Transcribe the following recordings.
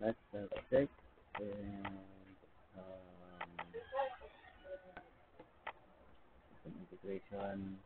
That's the check and um, integration.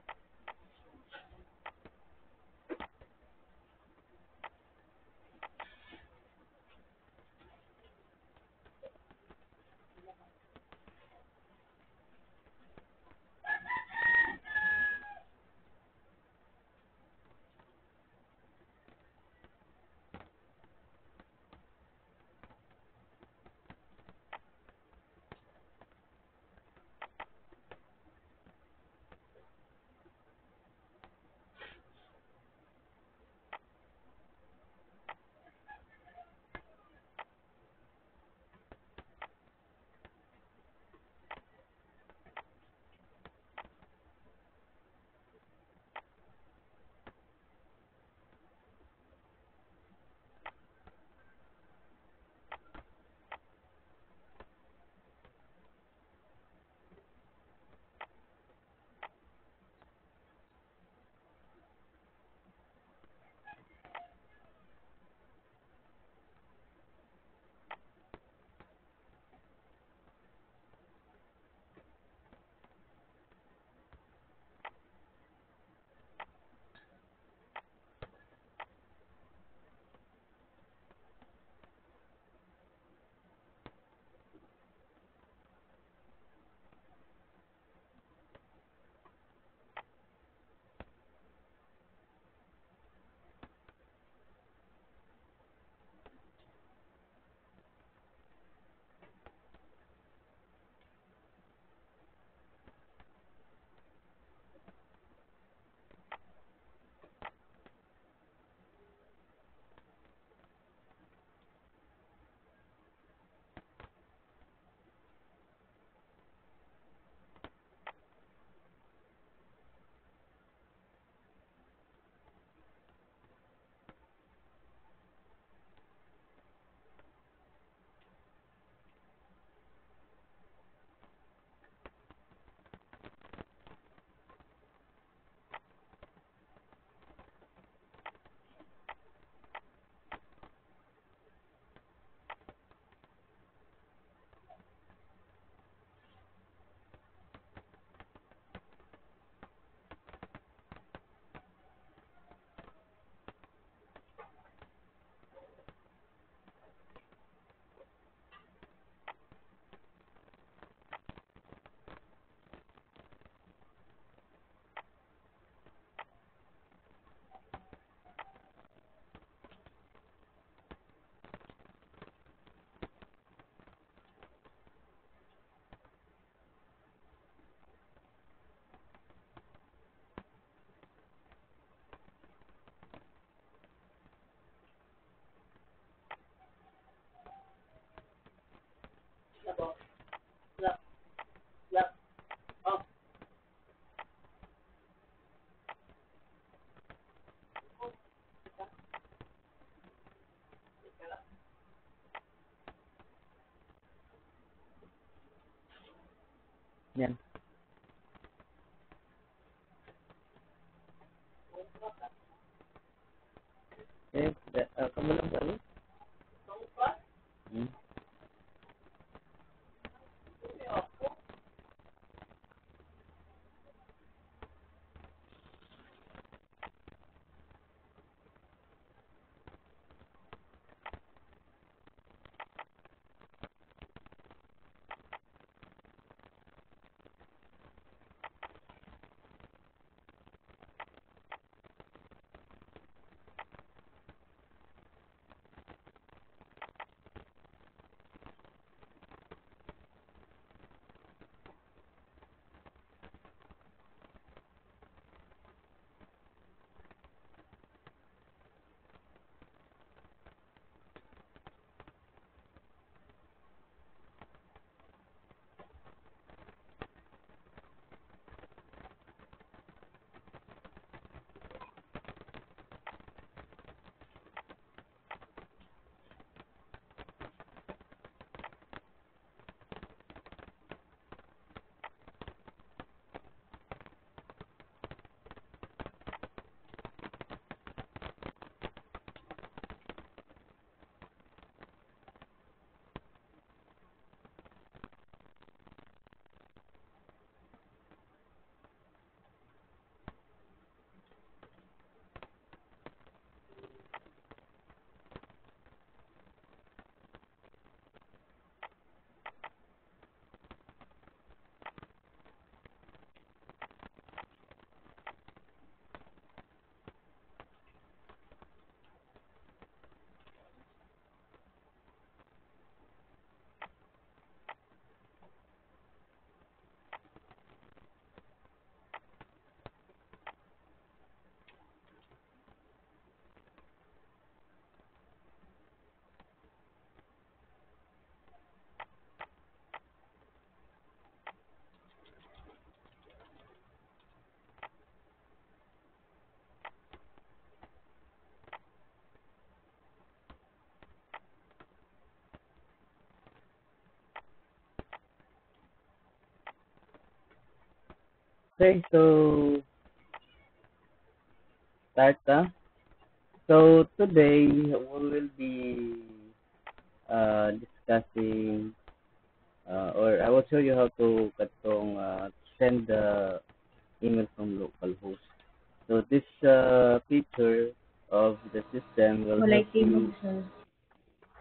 Okay, so start na. So today we will be uh, discussing uh, or I will show you how to katong uh, send the email from localhost. So this uh, feature of the system will Walay help you timog, sir.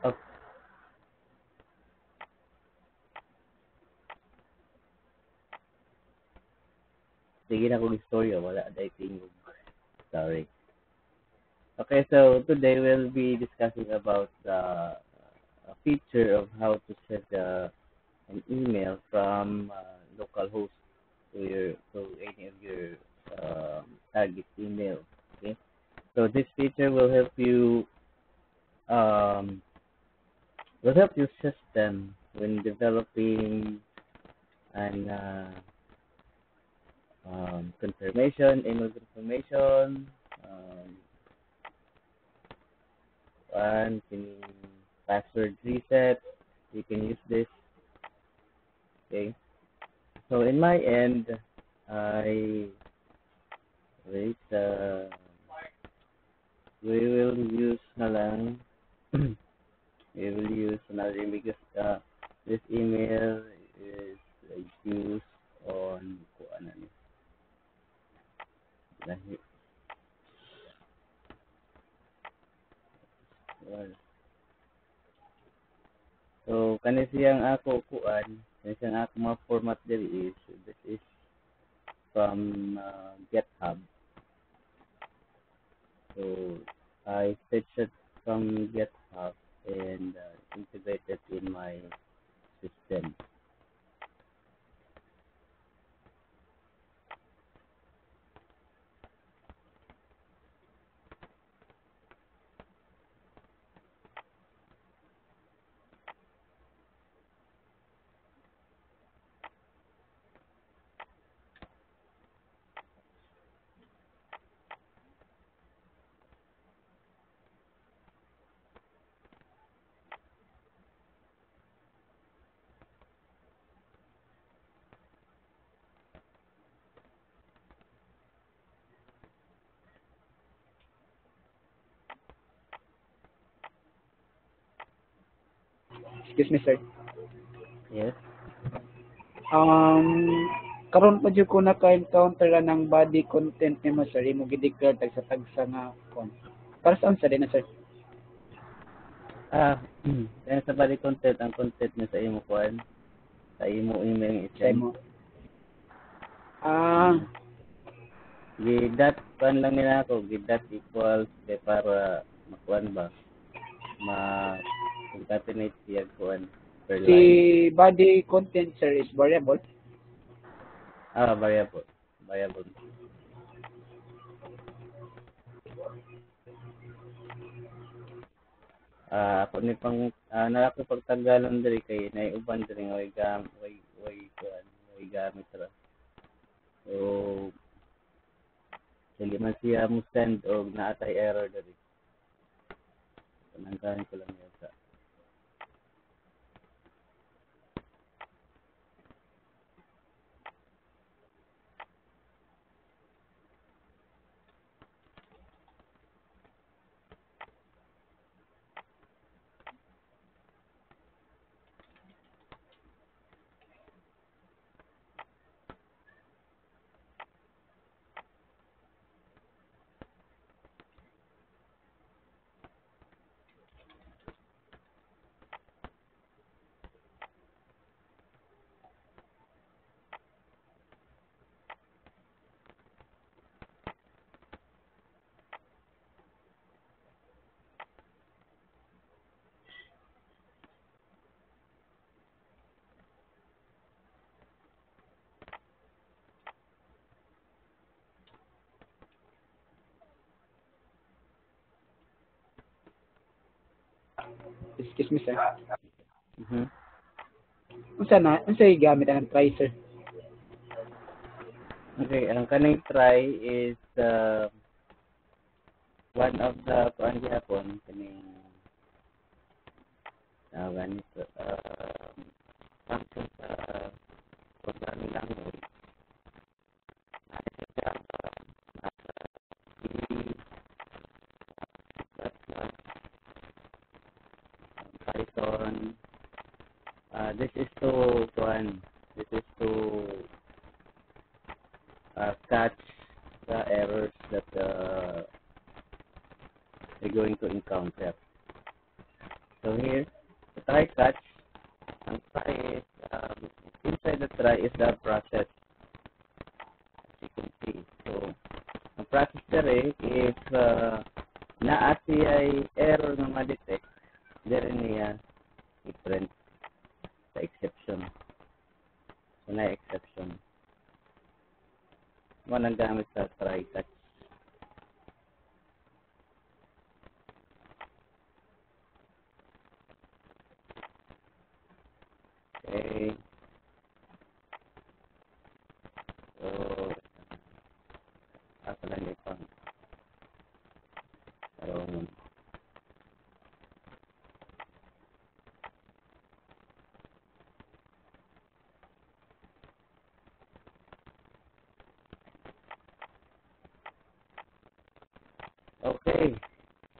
Oh. Sige na kong istorya, wala dahil tingog. Sorry. Okay, so today we'll be discussing about the uh, feature of how to send uh, an email from uh, localhost to your to any of your um, target email. Okay, so this feature will help you um, will help your system when developing an uh, um, confirmation, email confirmation, um, and password reset. You can use this. Okay. So in my end, I wait. Uh, we will use na lang. we will use another because uh, this email is used on kuan ano lahi well, so kani siyang ako kuan kani siyang ako mga format diri is this is from uh, GitHub. So I fetched it from GitHub and uh, integrated in my system Excuse me, sir. yes Um, karon pa jud ko naka-encounter ng body content nimo sir, imo gi-declare tag sa tagsa nga kon. Para saan sa din na sir? ah kaya sa body content ang content niya sa imo kuan sa imo email Sa i-send imo. Ah, gidat kuan lang nila ako gidat equals kay para makuan ba ma concatenate siya kuan per si line. body content sir is variable. ah variable. Variable. Ah ako ni pang ah, nara ko pagtagalan diri kay nay uban diri nga gam way way kuan way gamit ra. So sige man siya mo send og naatay error diri panangkahan ko lang yun sa Excuse me sir. mhm Unsa na unsa gamit ang tracer? Okay, ang kaning try is uh, one of the kuan gyapon kaning tawag nito uh, function sa programming language Quezon. Uh, this is to one. This is to uh, catch the errors that uh, we're going to encounter. So here, the try catch, and try um, inside the try is the process. As you can see. So, the process there is uh, na ACI error na ma-detect there niya i-print sa exception. So, na exception. Mo nang gamit sa try catch. Okay. So, ako lang yung pang Parang Okay.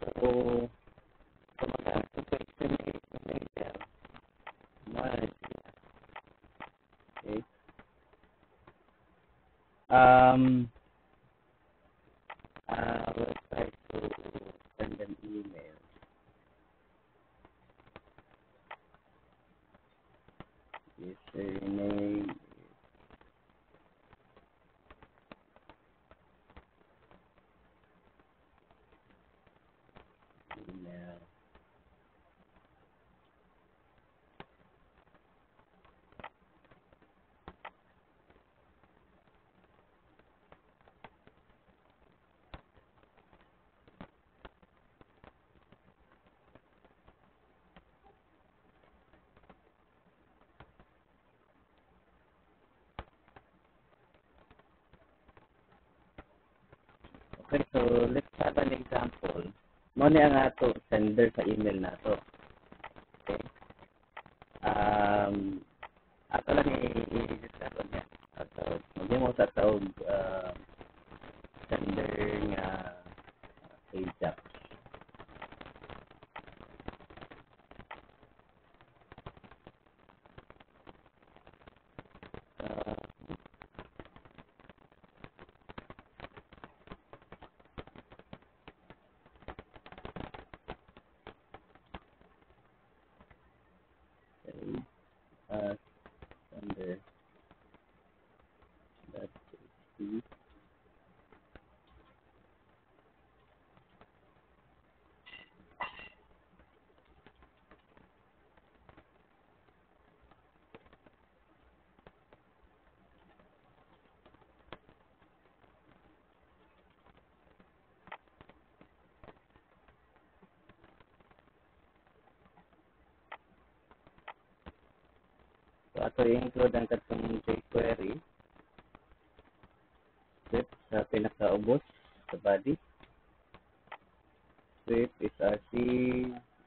So, kumagamit ko sa estimate ng later. Manage. Okay. Um, I will try to send an email. Username email. Ni ang ato sender sa email nato. Okay. Um, ato lang i-discuss niya. Ato, mo sa tawag uh, sender nga Ajax. Uh, okay. Uh, sender. Dot PHP. So, ato i-include ang katong jQuery script sa pinakaubos sa body. Script is RC.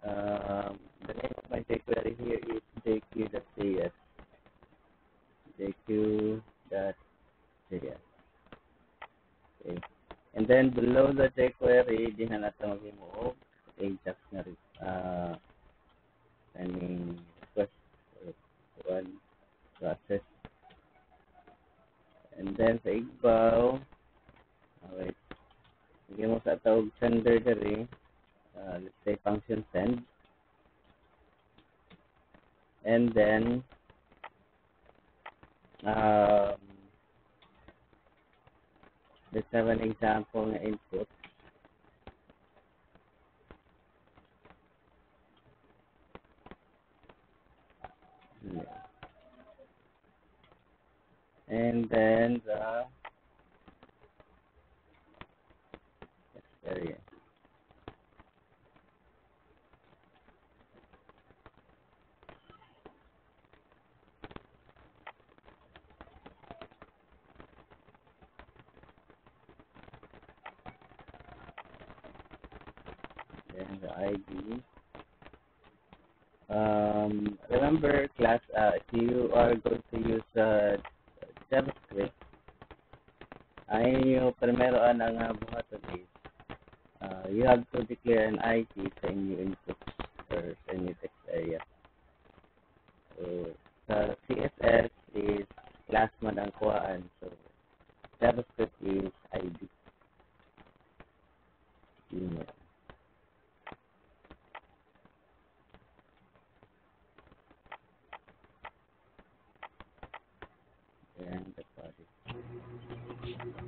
Um, the name of my jQuery here is jq.js. jq.js. Okay. And then below the jQuery, di na natin mag-remove del todo.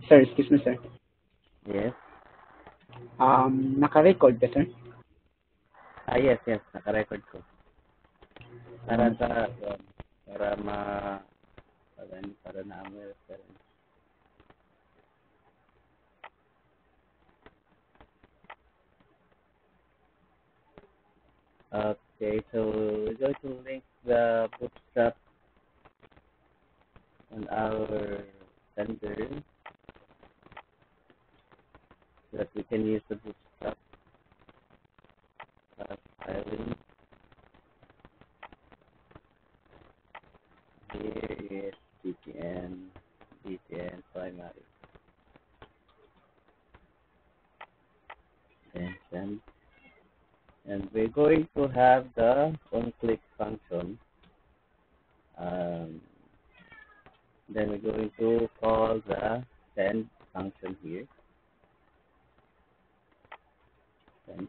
Sir, excuse me, sir. Yes. Um, naka-record ka, sir? Ah, yes, yes. Naka-record ko. Para sa, para ma, para, para na ang reference. Okay, so we're going to link the bootstrap on our sender that we can use the bootstrap uh, filing. Here is BTN, BTN primary. Then. And we're going to have the on-click function. Um, then we're going to call the send function here. Send.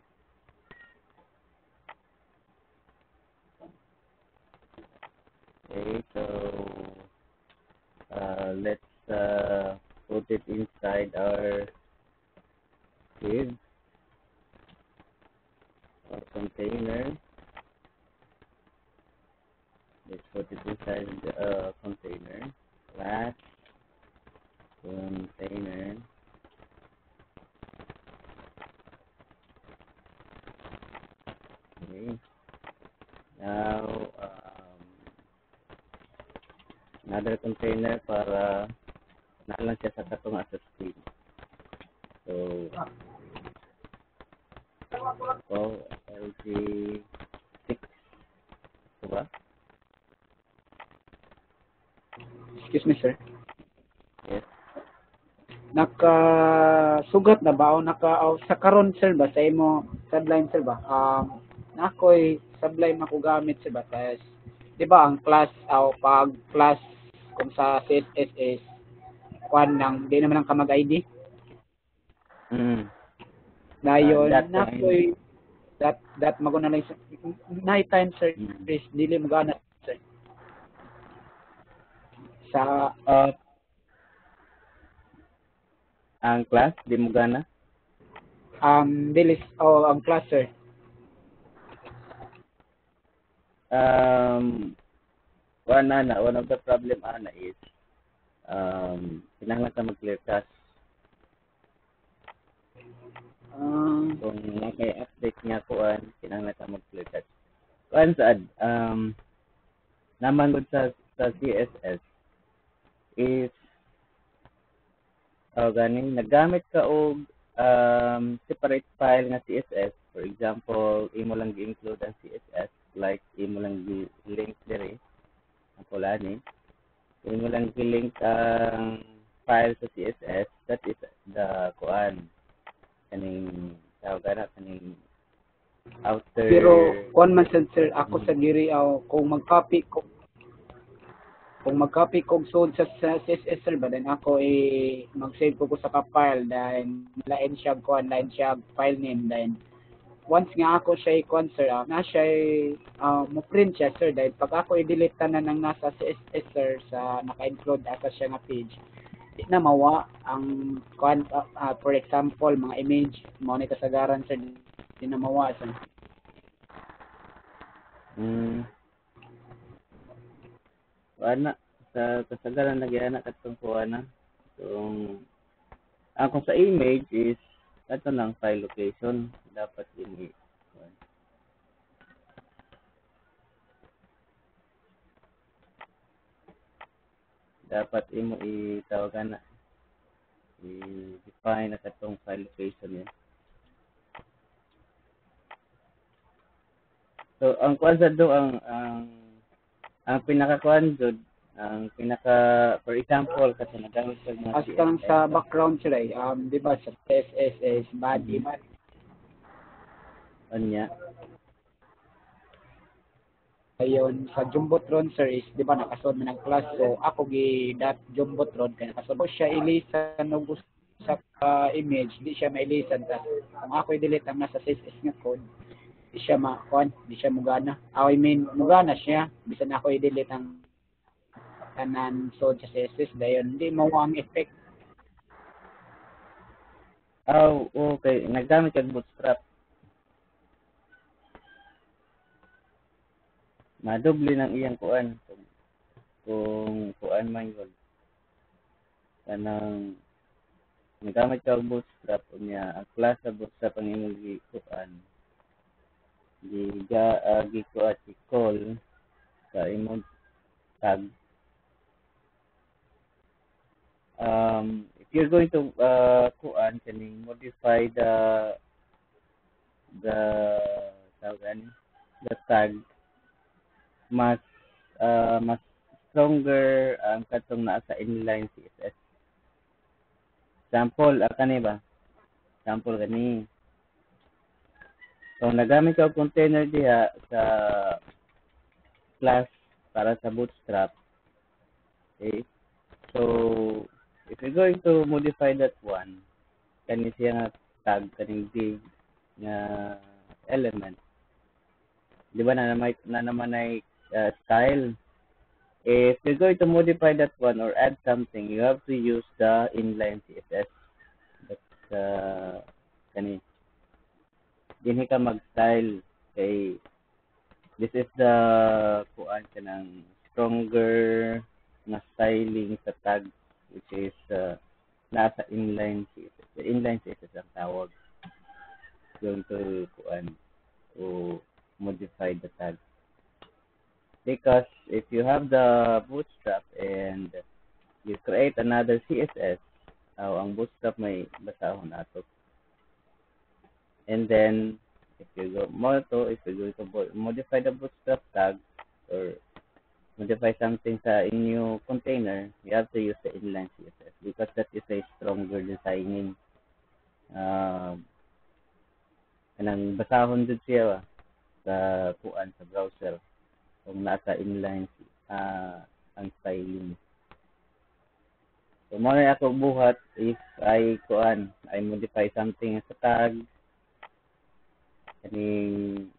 Okay, so uh, let's uh, put it inside our div or container. Let's put it inside the uh, container. Class container. Okay. Now, um, another container para na lang siya sa katong sa screen. So, oh, LG 6. Diba? Excuse me, sir. Yes. Naka-sugat na ba o naka o sa karon sir ba sa imo Sublime sir ba? Um, na ako'y Sublime ako gamit sir ba? Tas, di ba ang class o pag class kung sa CSS is kwan ng di naman ang kamag ID Mm. dayon Ah, that na time. ako'y that that maguna lang sa night time sir Mm. please dili mo gana sir sa Uh, ang class, di mo gana? um dili o ang class sir Um, one, ana, one of the problem ana is um, kinahanglan ka mag-clear cache. um, kung may update nga kuan kinahanglan ka mag-clear cache. Kuan saad um naman sa sa CSS is oh gani nagamit ka og um, separate file nga CSS for example imo lang gi-include ang CSS like imo lang gi-link diri ang pulani imo lang gi-link ang file sa CSS that is the kuan. Kaning tawag na kaning outer Pero kuan man sad sir ako sa diri aw kung mag-copy ko kung mag-copy ko og sud sa, sa CSS ba then ako eh mag-save ko ko sa ka-file then lain siya kuan lain siya file name then once nga ako siya kuan sir ah, na siya uh, mo print siya sir dahil pag ako i-delete tanan ng nasa CSS sir sa naka-include asa siya nga page na mawa ang kuan ah, ah, for example mga image mo ni kasagaran sir di na mawa sir. Mm, wala sa kasagaran nagyana katong kuana kung ang kung sa image is ato lang file location dapat kuwan. dapat imo itawagan na i-define na katong file location yan So, ang kuan sa do ang ang ang pinaka kuan jud ang pinaka for example kasi nagamit ko mga Astang CSS. sa background sila eh, um, di ba, sa CSS is body, Anya. Ayon sa Jumbotron sir is di ba nakasod man ang class so ako gi that Jumbotron kay nakasod ko siya ilisan og sa uh, image di siya mailisan ta kung ako i-delete ang nasa CSS nga code di siya ma kuan di siya mugana oh, I mean mugana siya bisan ako i-delete ang tanan so sa CSS dayon di mo ang effect Oh, okay. Naggamit kag bootstrap. Madoble ng iyang kuan. Kung, kung kuan man yun. Kanang nagamit ka og bootstrap unya ang class sa bootstrap ang imong gikuan di ga uh, gikuan si call sa imong tag. Um if you're going to uh, kuan kaning modify the the tawag the tag mas uh, mas stronger ang um, katong naa sa inline CSS. Example, uh, kani ba? Example kani. So nagamit ko container diha sa class para sa bootstrap. Okay. So if you're going to modify that one, kani siya nga tag kaning big nga element. Di ba na naman na naman ay uh, style. If you're going to modify that one or add something, you have to use the inline CSS. That's uh, kani. Dinhi ka mag-style kay this is the kuan ka ng stronger na styling sa tag which is uh, nasa inline CSS. The inline CSS ang tawag. Going to kuan to modify the tag because if you have the bootstrap and you create another CSS, uh, ang bootstrap may basahon ato. And then, if you go more to, if you go to modify the bootstrap tag or modify something sa inyo container, you have to use the inline CSS because that is a stronger designing. Uh, kanang basahon dun siya sa kuan sa browser kung nasa inline uh, ang styling. So, mo na ako buhat if I kuan, I modify something sa tag. Kaning,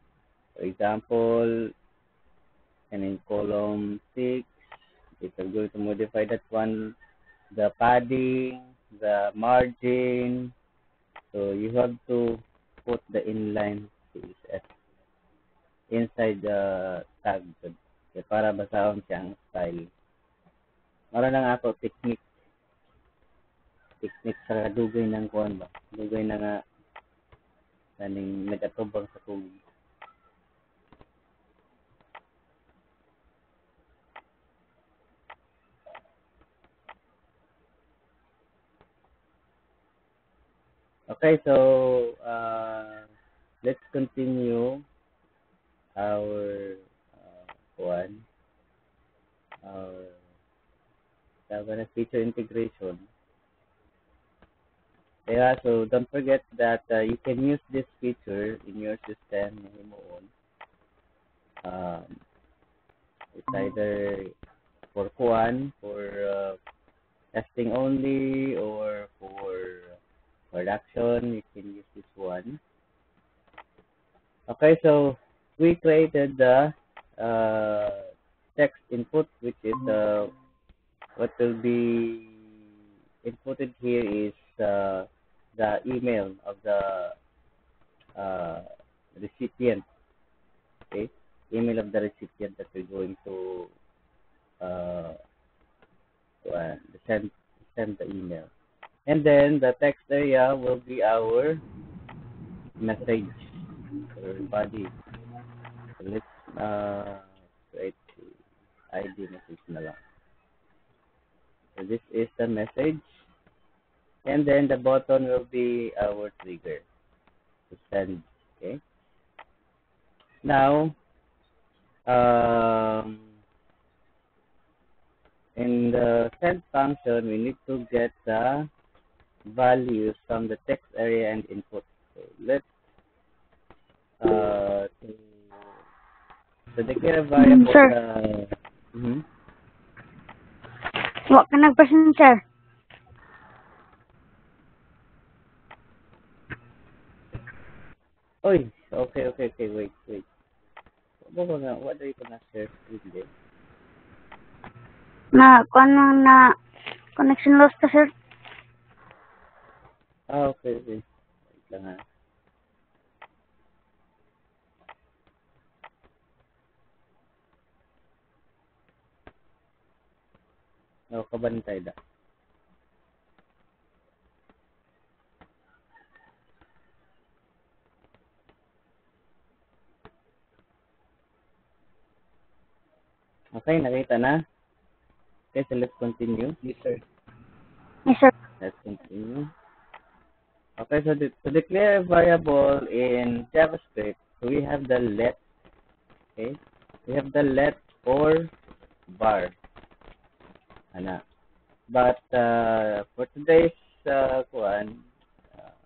for example, kaning column 6, if I'm going to modify that one, the padding, the margin, so you have to put the inline CSS inside the tag kaya para basahon siya ang style. Mara lang ako technique. Technique sa dugay ng kuan ba? Dugay na nga. Kaning nagatubang sa tubig. Okay, so uh, let's continue our uh, one our Tabanas feature integration. Yeah, so don't forget that uh, you can use this feature in your system Um, it's either for Kuan, for uh, testing only, or for production, you can use this one. Okay, so we created the uh, text input, which is uh, what will be inputted here is uh, the email of the uh, recipient. Okay, email of the recipient that we're going to uh, uh, send send the email, and then the text area will be our message or body let's uh, create ID message na lang. So this is the message. And then the button will be our trigger to send. Okay. Now, um, in the send function, we need to get the values from the text area and input. So let's uh, So declare a variable sir. uh, mhm. Wa ka nag-present, sir. Oy, okay, okay, okay, wait, wait. What ba nga, what are you gonna share screen din? Na, kuan lang na connection loss ka, sir. Ah, okay, okay. Wait lang ha. Oh, kabantay da. Okay, nakita na. Okay, so let's continue. Yes, sir. Yes, sir. Let's continue. Okay, so to, to declare a variable in JavaScript, so we have the let. Okay, we have the let or var. Ana. But uh, for today's uh, kuan, uh,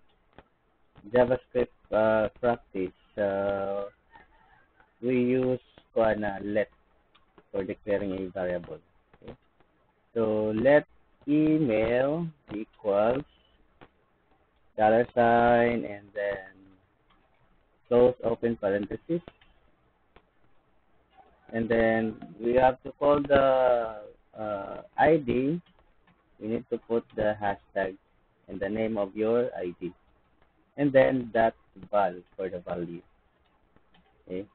JavaScript uh, practice, uh, we use kuan na let for declaring a variable. Okay? So let email equals dollar sign and then close open parenthesis and then we have to call the uh, ID you need to put the hashtag and the name of your ID and then that val for the value. Okay?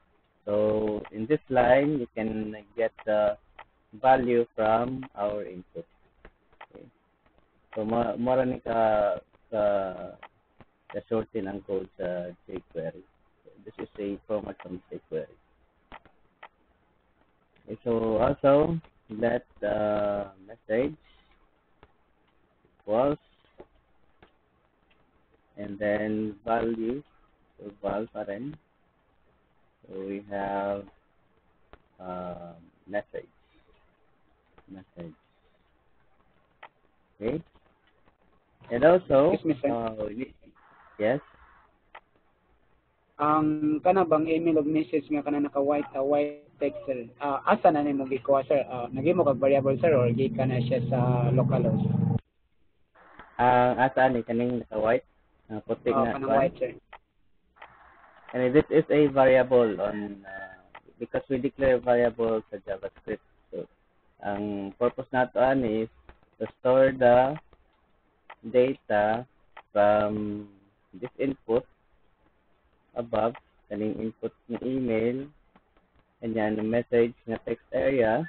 So in this line you can get the value from our input. Okay? So mo mo ra ni ka ka ka shorten ang code sa jQuery. This is a format from jQuery. Okay, so also let the message equals and then value so val rin so we have um, message message okay. And also uh, we- yes? Ang kana bang email of message nga kana naka white uh, white text sir. Ah, asa na nimo gikuha sir? Ah, nagimo kag variable sir or gikan na siya sa localhost? ang asa ni kaning white uh, puti Ah, nga kanang kuwan. white sir. And this is a variable on uh, because we declare variable sa JavaScript. So, ang purpose nato is to store the data from this input above kaning input ng email and yan yung message na text area.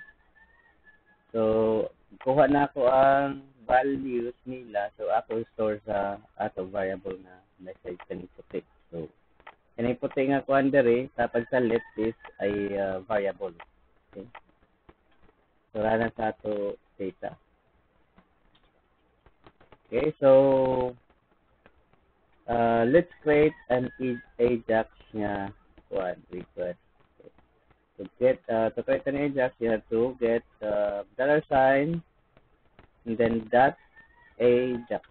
So kuha na ako ang values nila. So ako store sa ato variable na message kaning puti so kaning puti nga kuan dere sa pagsalit is ay uh, variable. Okay? So rana sa ato data. Okay so uh, let's create an Ajax nga kuan request. To get uh, to create an Ajax, you have to get uh, dollar sign and then dot Ajax.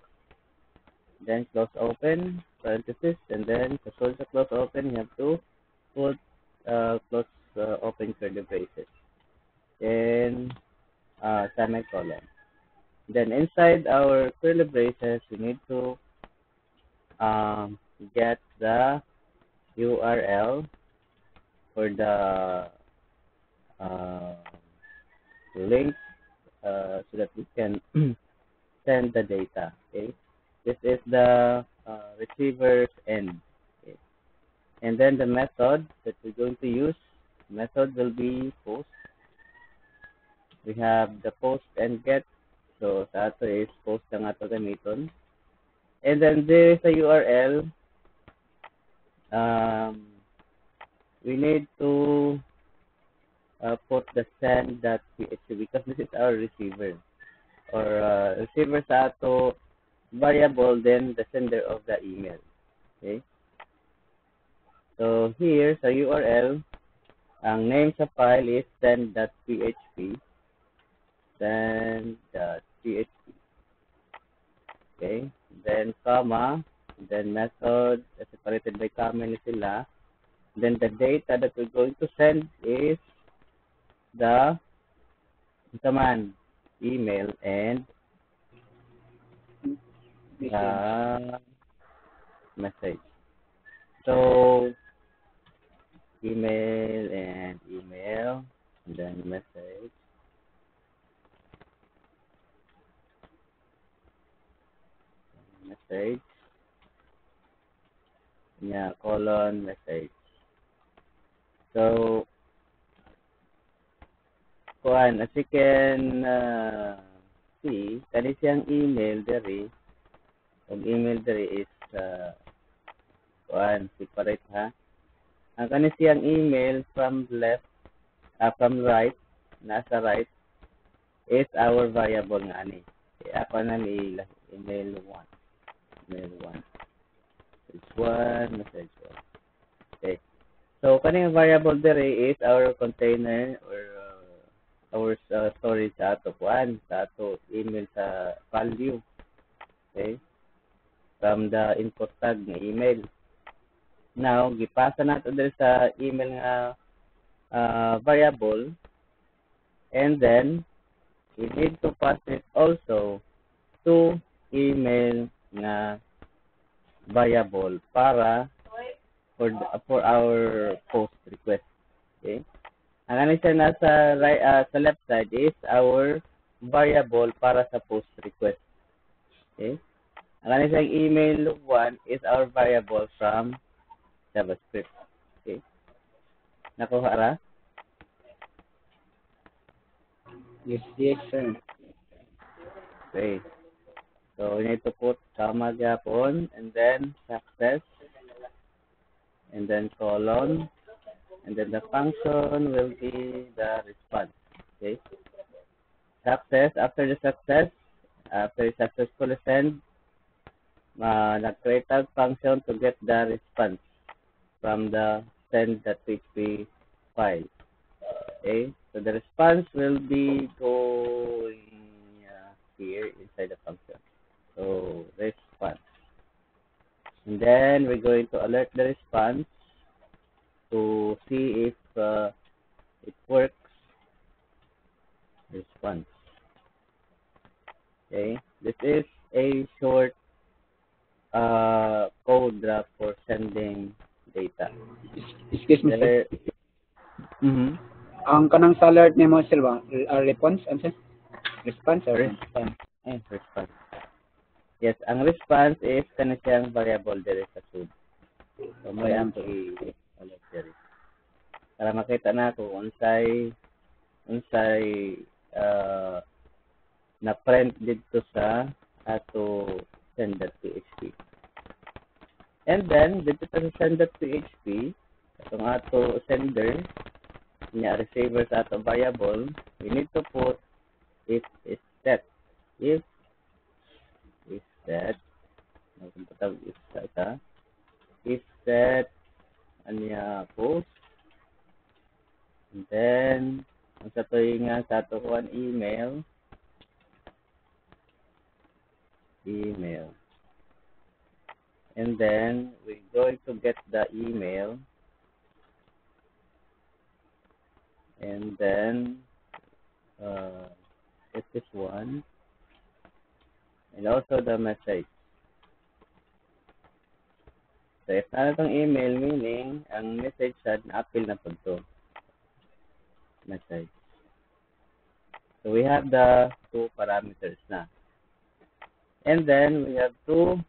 Then close open parenthesis and then close the close open, you have to put uh, close uh, open curly braces. Then uh, semicolon. Then inside our curly braces, we need to um, get the URL for the uh, link uh, so that we can send the data. Okay, this is the uh, receiver's end. Okay. And then the method that we're going to use, method will be post. We have the post and get. So sa is post ang ato gamiton. And then there is a URL. Um, we need to uh, put the send.php because this is our receiver. Or uh, receiver sa ato variable, then the sender of the email. Okay? So here sa URL, ang name sa file is send.php. Send.php. Okay? Then comma, then method, separated by comma ni sila. Then the data that we're going to send is the command email and Message. the message. So email and email and then message. Message. Yeah, colon message. So kuan as you can uh, see kani siyang email diri ang email diri is uh, kuan separate ha ang kani siyang email from left uh, from right nasa right is our variable nga ani ako na ni email 1 email 1 message 1 message 1 okay so kaning variable diri is our container or our uh, storage sa ato kuan sa ato email sa value okay from the input tag nga email now gipasa nato diri sa email nga uh, variable? And then we need to pass it also to email nga variable para for the, for our post request okay ang ano siya nasa right, uh, sa left side is our variable para sa post request. Okay? Ang ano siya email 1 is our variable from JavaScript. Okay? Nakuha ra? Yes, yes, sir. Okay. So, we need to put comma gyapon and then success and then colon and then the function will be the response. Okay. Success, after the success, after you successfully send, uh, nag-create a function to get the response from the send.php file. Okay, so the response will be going uh, here inside the function. So, response. And then we're going to alert the response to see if uh, it works. Response. Okay, this is a short uh, code uh, for sending data. Excuse me, sir. There, mm-hmm. Ang kanang sa alert nimo sir ba? Uh, response, ano sir? Response or Response. Eh, response. Yes, ang response is kana siyang variable diri sa sud. So, mo ang i-alert diri. Para makita na kung unsay unsay uh, na print dito sa ato send.php. And then, dito sa send.php, itong ato sender, niya receiver sa ato variable, we need to put if is set. If is set, nagpapatag is set, ha? If set, anya post, and then, ang sa nga sa kuan email, email. And then we're going to get the email. And then uh, get this one. And also the message. So if na itong email, meaning ang message sa na-appeal na po to. Message. So we have the two parameters na. And then we have to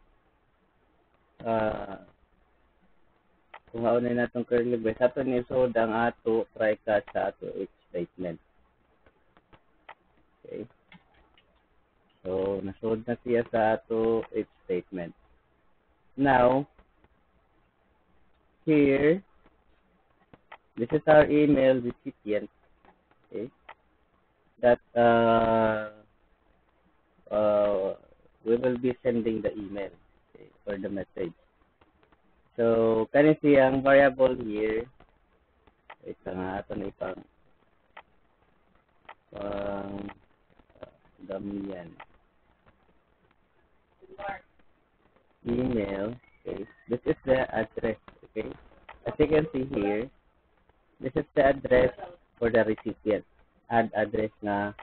uh, kung haunin natong curly brace ato ni sod ang ato try catch sa ato if statement. Okay. So nasod na siya sa ato if statement. Now here this is our email recipient. Okay. That uh uh we will be sending the email okay, or the message. So, kani siyang variable here, ito nga, ito na ipang pang uh, damihan. Email, okay. This is the address, okay. as you can see here, this is the address for the recipient. Add address na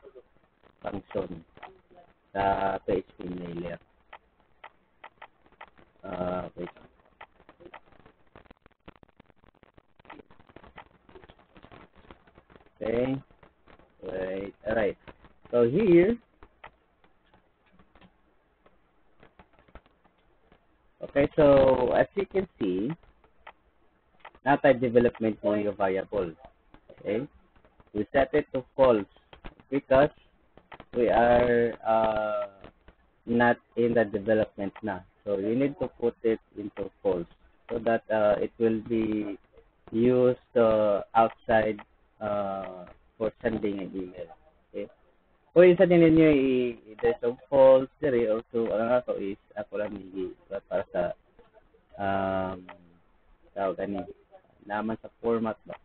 function sa PHP mailer. Uh, wait. Okay. Wait. Alright. So here, okay, so as you can see, not-type development mo yung variable. Okay? We set it to false because we are uh, not in the development now. So you need to put it into false so that uh, it will be used uh, outside uh, for sending an email. Okay? Kung isa din ninyo i-there's a false diri or to ano na to is ako lang para sa um tawag ani naman sa format ba.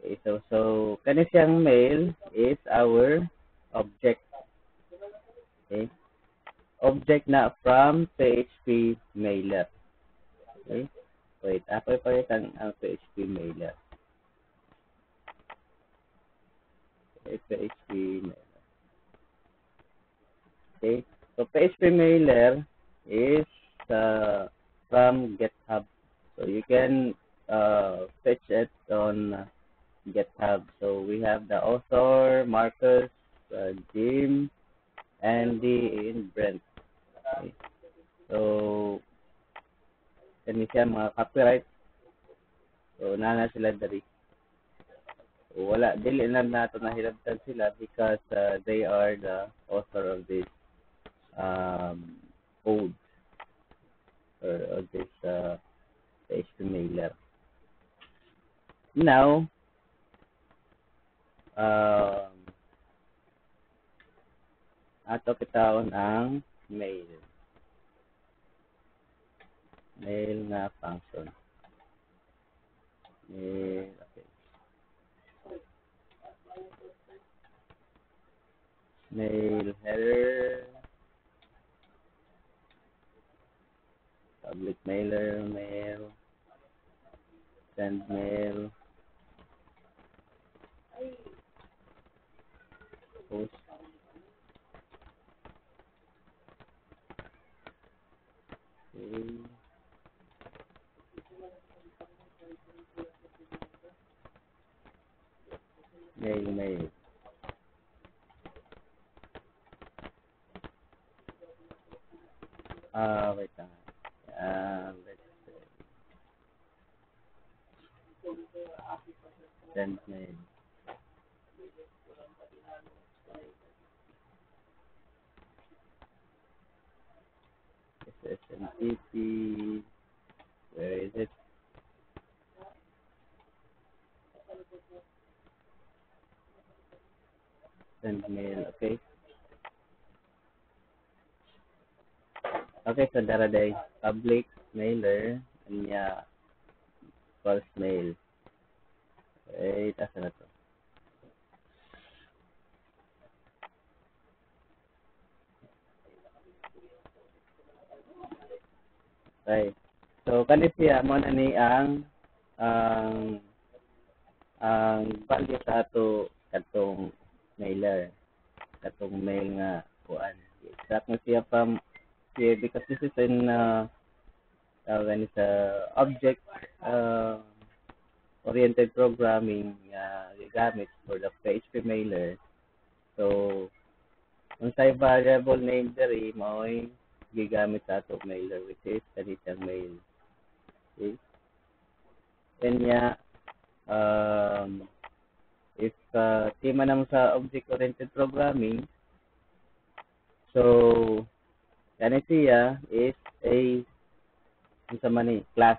Okay, so so kani siyang mail is our object. Okay? Object na from PHP mailer. Okay? Wait, ako ipalitan ang PHP mailer. Okay, PHP mailer. Okay, so PHP mailer is uh, from GitHub. So you can uh, fetch it on GitHub. So we have the author, Marcus, uh, Jim, Andy, and Brent. Okay. So, kani siya mga copyright. So, nana sila dari. So, wala, dili na nato nahilabtan sila because uh, they are the author of this um, code or of this uh, PHP mailer. Now, um, ato kitaon ang mail. Mail na function. Mail, okay. Mail header. Public mailer, mail. Send mail. Post. Okay. Mail, mail. Ah, wait lang. Ah, let's see. Send mail. SSMTP. Where is it? Send mail, okay. Okay, so dara day public mailer niya false mail. Wait, asa na to? Okay. So kani siya mo na ni ang ang ang value sa ato katong mailer katong mail nga kuan exact mo siya from here because this is in uh, ni sa object uh, oriented programming nga gamit for the PHP mailer. So kung sa variable name diri mao'y gigamit sa ato mailer which is kanitang mail. Okay? Kanya um, if uh, tema naman sa object-oriented programming, so, siya is a sa mani, class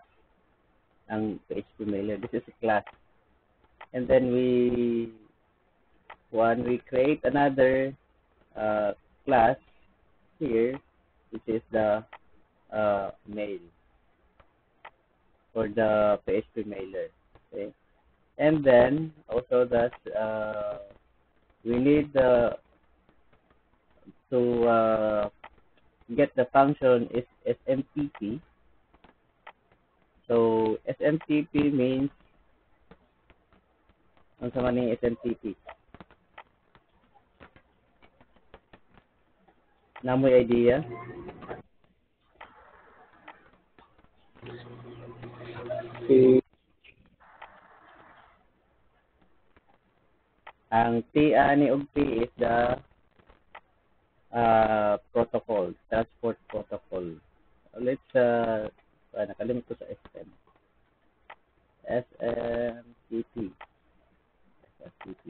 PHP mailer. This is a class. And then we when we create another uh, class here, which is the uh, mail for the PHP mailer. Okay. And then also that uh, we need uh, to uh, get the function is SMTP. So, SMTP means ano sa man yung SMTP? Namoy idea? Si Ang T ani og P is the uh, protocol, transport protocol. Let's uh, uh nakalimut ko sa SM. SMTP. SMTP.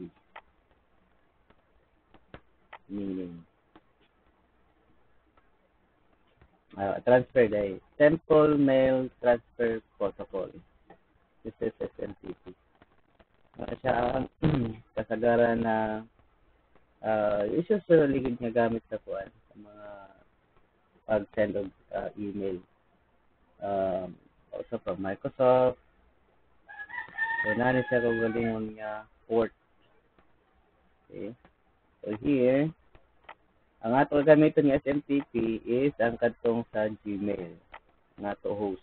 Meaning. Uh, transfer day. Simple Mail Transfer Protocol. This is SMTP. Uh, siya ang kasagaran na uh, usually nga gamit sa kuan sa mga pag-send of uh, email. Um, also from Microsoft. So, nani siya kung galingon nga port. Okay. So, here, ang ato gamiton nga SMTP is ang kadtong sa Gmail nga to host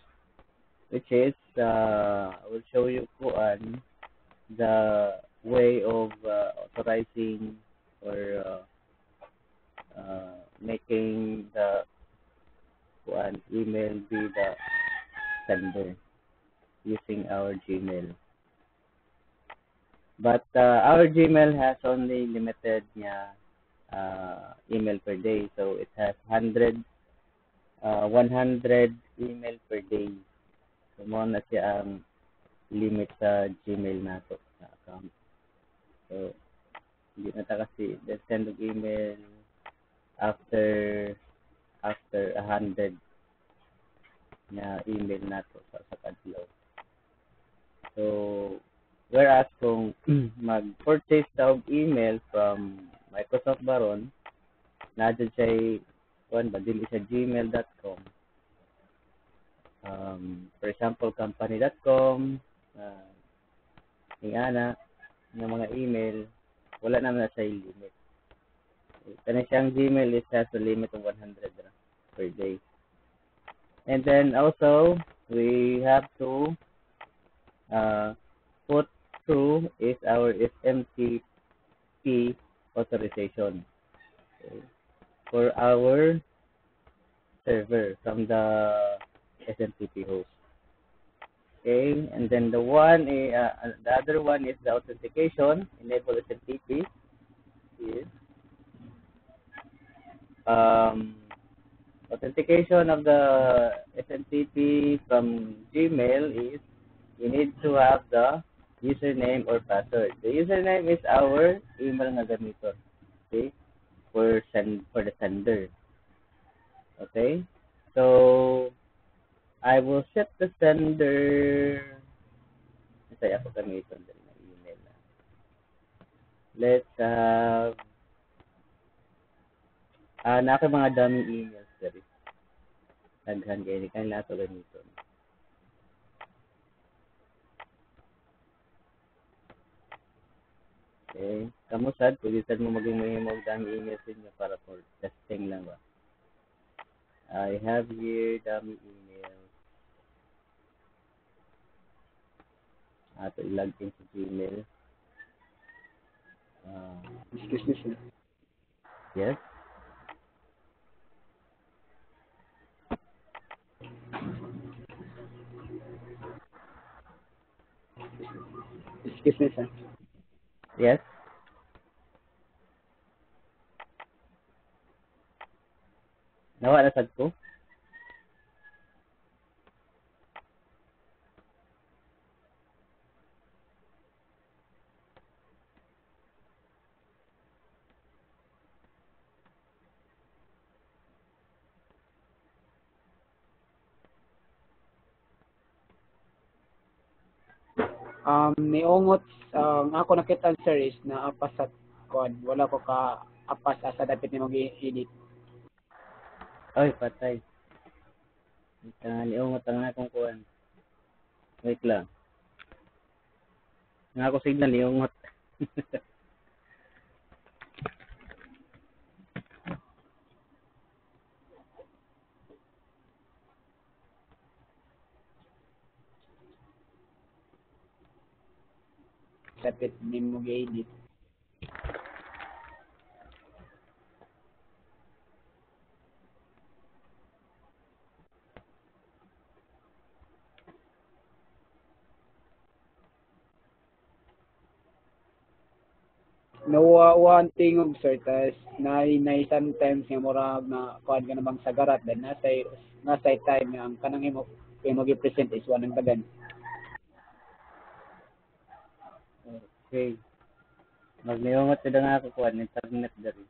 which is uh, I will show you kuan the way of uh, authorizing or uh, uh, making the kuan email be the sender using our Gmail. But uh, our Gmail has only limited niya uh, email per day. So it has 100 uh, 100 email per day. So mo na siya ang limit sa Gmail nato sa account. So, hindi na ta kasi the send of email after after a hundred na email nato sa sa kadlaw. So, whereas kung mag-purchase ta og email from Microsoft Baron, na siya kuan ba dili sa gmail.com um, for example company.com uh, yung ana ng mga email wala naman na sa limit kanya siyang Gmail it has a limit of 100 per day and then also we have to uh, put through is our SMTP authorization okay. for our server from the SMTP host. Okay, and then the one, uh, the other one is the authentication. Enable SMTP is um, authentication of the SMTP from Gmail is you need to have the username or password. The username is our email gamiton. Okay, for send for the sender. Okay, so I will set the sender. Na na. Let's have ah na mga dummy emails diri. Daghan kay ni kanila to gamiton. Okay. Kamu sad, pwede sad mo maging mahimo og dummy emails ninyo para for testing lang ba. I have here dummy email. Ato ilag in sa Gmail. Uh, excuse me sir. yes. Excuse me sir. Yes. Nawa na sad ko. Um, niungot ang ako nakita sir is na apas sa kwan. Wala ko ka apas asa dapat ni mag-edit. Oy, patay. Tangan yung tangan akong kuan. Wait lang. Nga ako signal yung sapit nimo gi-edit. Nawa one tingog sir tas nay nay sometimes nga murag na kuan ka na bang sagarat then nasa nasa time nga ang kanang imo imo gi-present is wanang tagan. Okay. Mag niungot ko na nga ako kuan, nag-submit dari.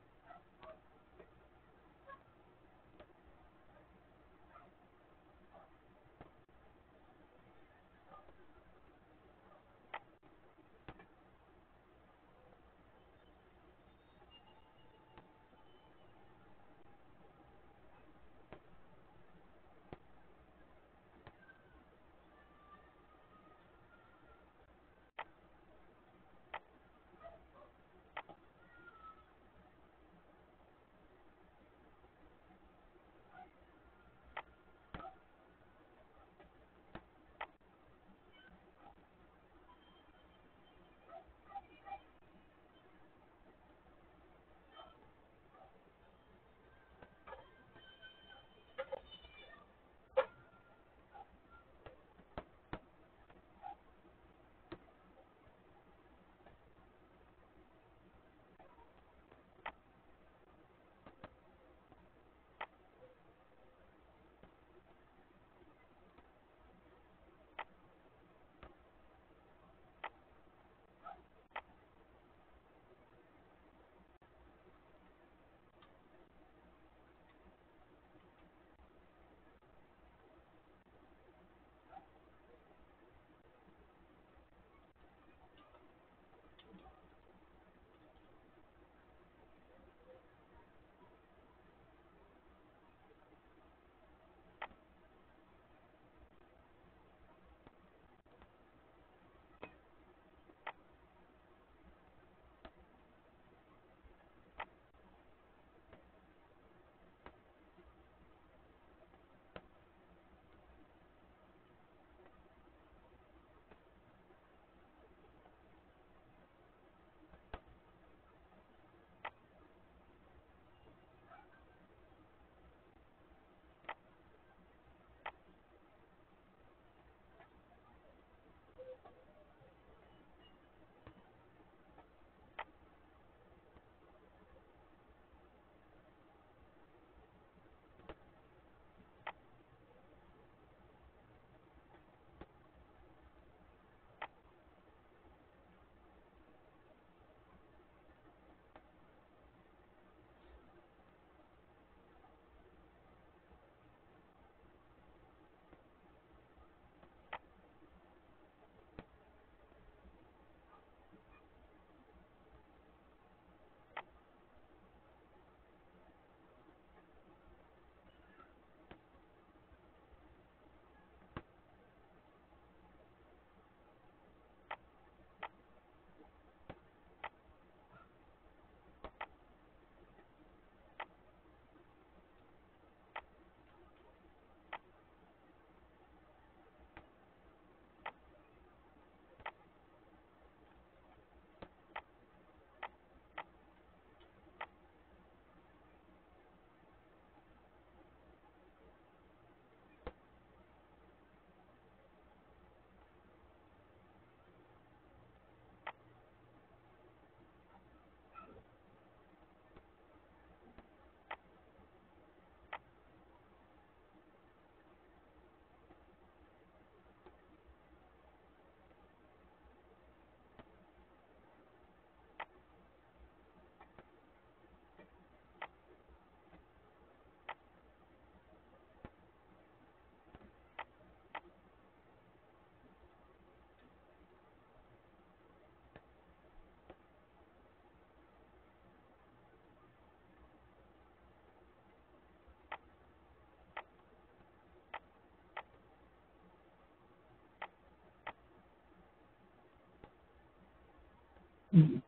Mm.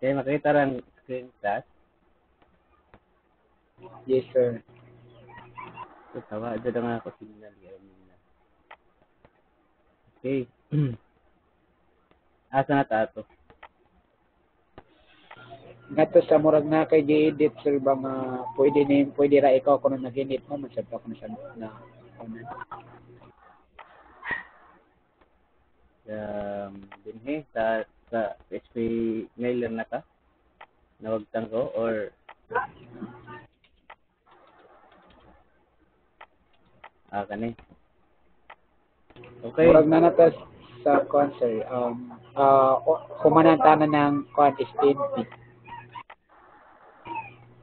Okay, makita rin screenshot. Yes, sir. So, tawa. Doon na nga ako signal. Okay. Asa na tato? Nato sa murag na kay di-edit, sir, ba nga pwede na yung pwede ra ikaw kung ano nag-edit mo, masyad ako na sa na comment. Um, din he, sa sa PHP mailer na ka? Nawagtang ko or Ah, kani. Okay. Murag na natas sa concert um uh, kumanantanan ng kwan is.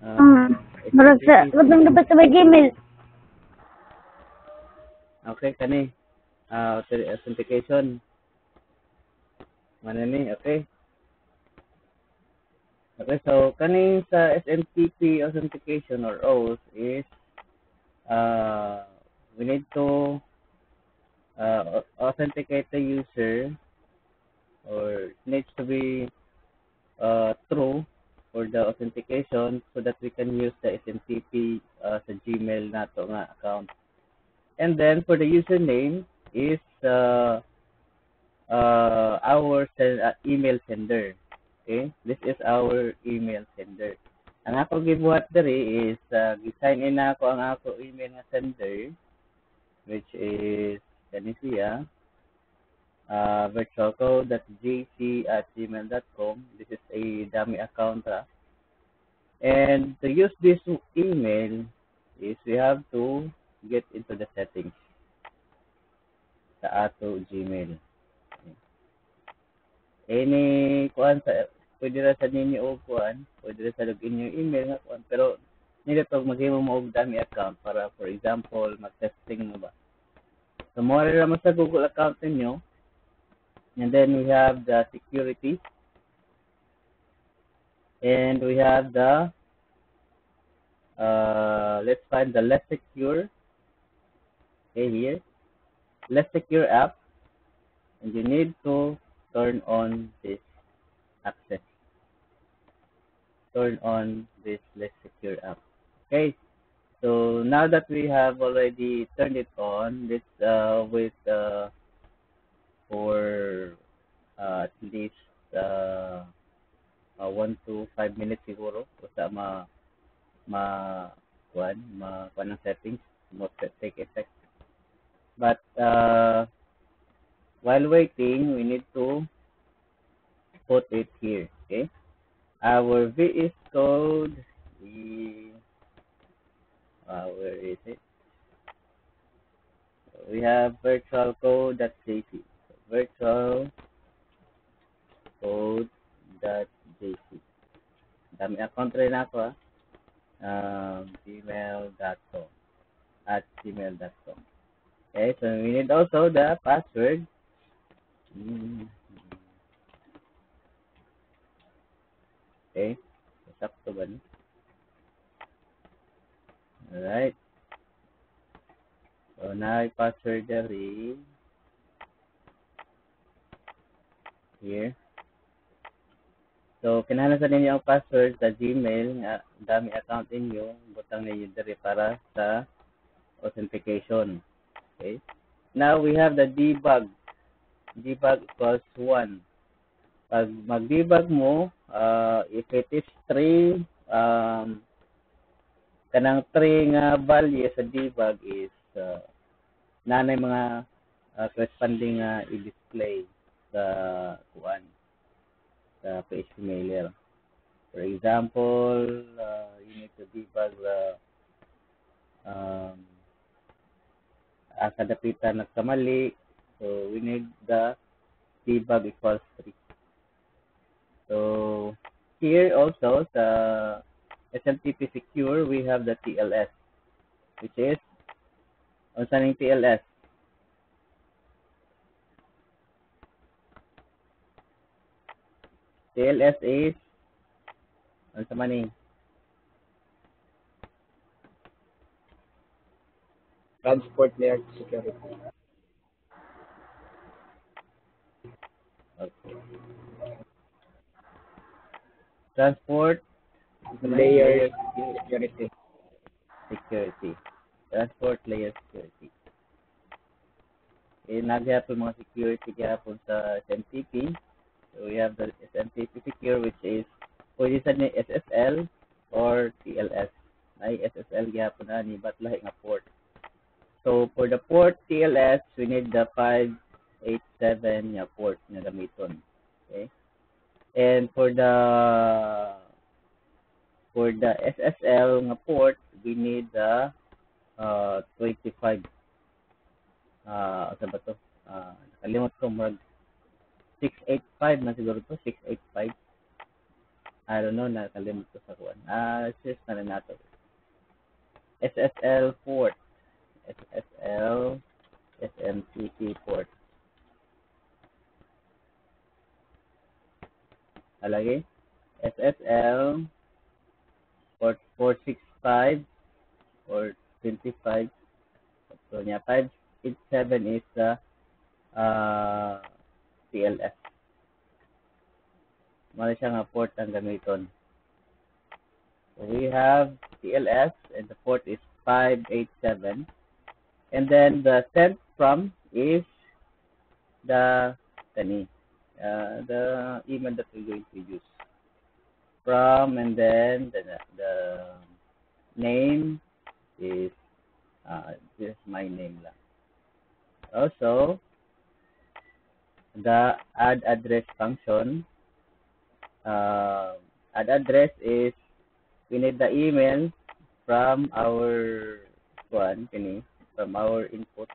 Ah, Um, Murag sa, wag lang dapat sa may Gmail. Okay, kani. Ah, author- authentication. Mana ni? Okay. Okay, so kani sa SMTP authentication or OAuth is uh, we need to uh, authenticate the user or needs to be uh, true for the authentication so that we can use the SMTP uh, sa Gmail nato nga account. And then for the username is uh, uh, our sen- uh, email sender. Okay? This is our email sender. Ang ako gibuhat diri is uh, gi-sign in ako ang ako email nga sender which is kani siya uh, virtualcode.jc at gmail.com. This is a dummy account. Ha? And to use this email is we have to get into the settings sa ato Gmail. Any kuan sa pwede ra sa ninyo og kuan, pwede ra sa login yung email nga kuan pero nila to maghimo mo og dummy account para for example mag-testing mo ba. So mo ra mo sa Google account ninyo. And then we have the security. And we have the uh, let's find the less secure okay here less secure app and you need to turn on this access. Turn on this less secure app. Okay? So now that we have already turned it on this uh, with uh, for uh, at least uh, uh, one to five minutes siguro. Basta ma ma kuan ma kuan settings. Mo take effect. But uh, while waiting we need to put it here okay? Our VS code is uh, where is it? We have virtual code.jc virtual code.jc dami account rin ako ah. Um, gmail.com at gmail.com. Okay, so we need also the password. Mm. Okay, sakto ba ni? Alright. So now I password dari here. So, kinahanglan sa ninyo ang password sa Gmail nga dami account ninyo, butang ninyo diri para sa authentication. Okay? Now, we have the debug. Debug equals 1. Pag mag-debug mo, uh, if it is 3, um, kanang 3 nga value sa debug is uh, nanay mga uh, corresponding nga i-display sa kuan sa PHP mailer. For example, uh, you need to debug the um, asa dapitan nagkamali. So, we need the debug equals 3. So, here also the SMTP Secure, we have the TLS, which is, saan TLS? TLS is ano sa? Transport layer security. Okay. Transport layer security. security. Transport layer security. Eh, nagyapon mga security gyapon sa SMTP. So we have the SMTP secure which is pwede sa ni SSL or TLS. Ay SSL gyapon ani but lahi nga port. So for the port TLS we need the 587 nga port nga gamiton. Okay? And for the for the SSL nga port we need the uh, 25 uh, sa ba to? Uh, nakalimot ko murag 685 na siguro to 685 I don't know nakalimot ko sa kuan ah uh, sis na rin nato SSL port SSL SMTP port port 465 or 25 so niya 587 is the uh, TLS Mali siya nga port ang gamiton so we have TLS and the port is 587 and then the sent from is the kani uh, the email that we're going to use from and then the, the name is uh, just my name. Also, the add address function. Uh, add address is we need the email from our one from our input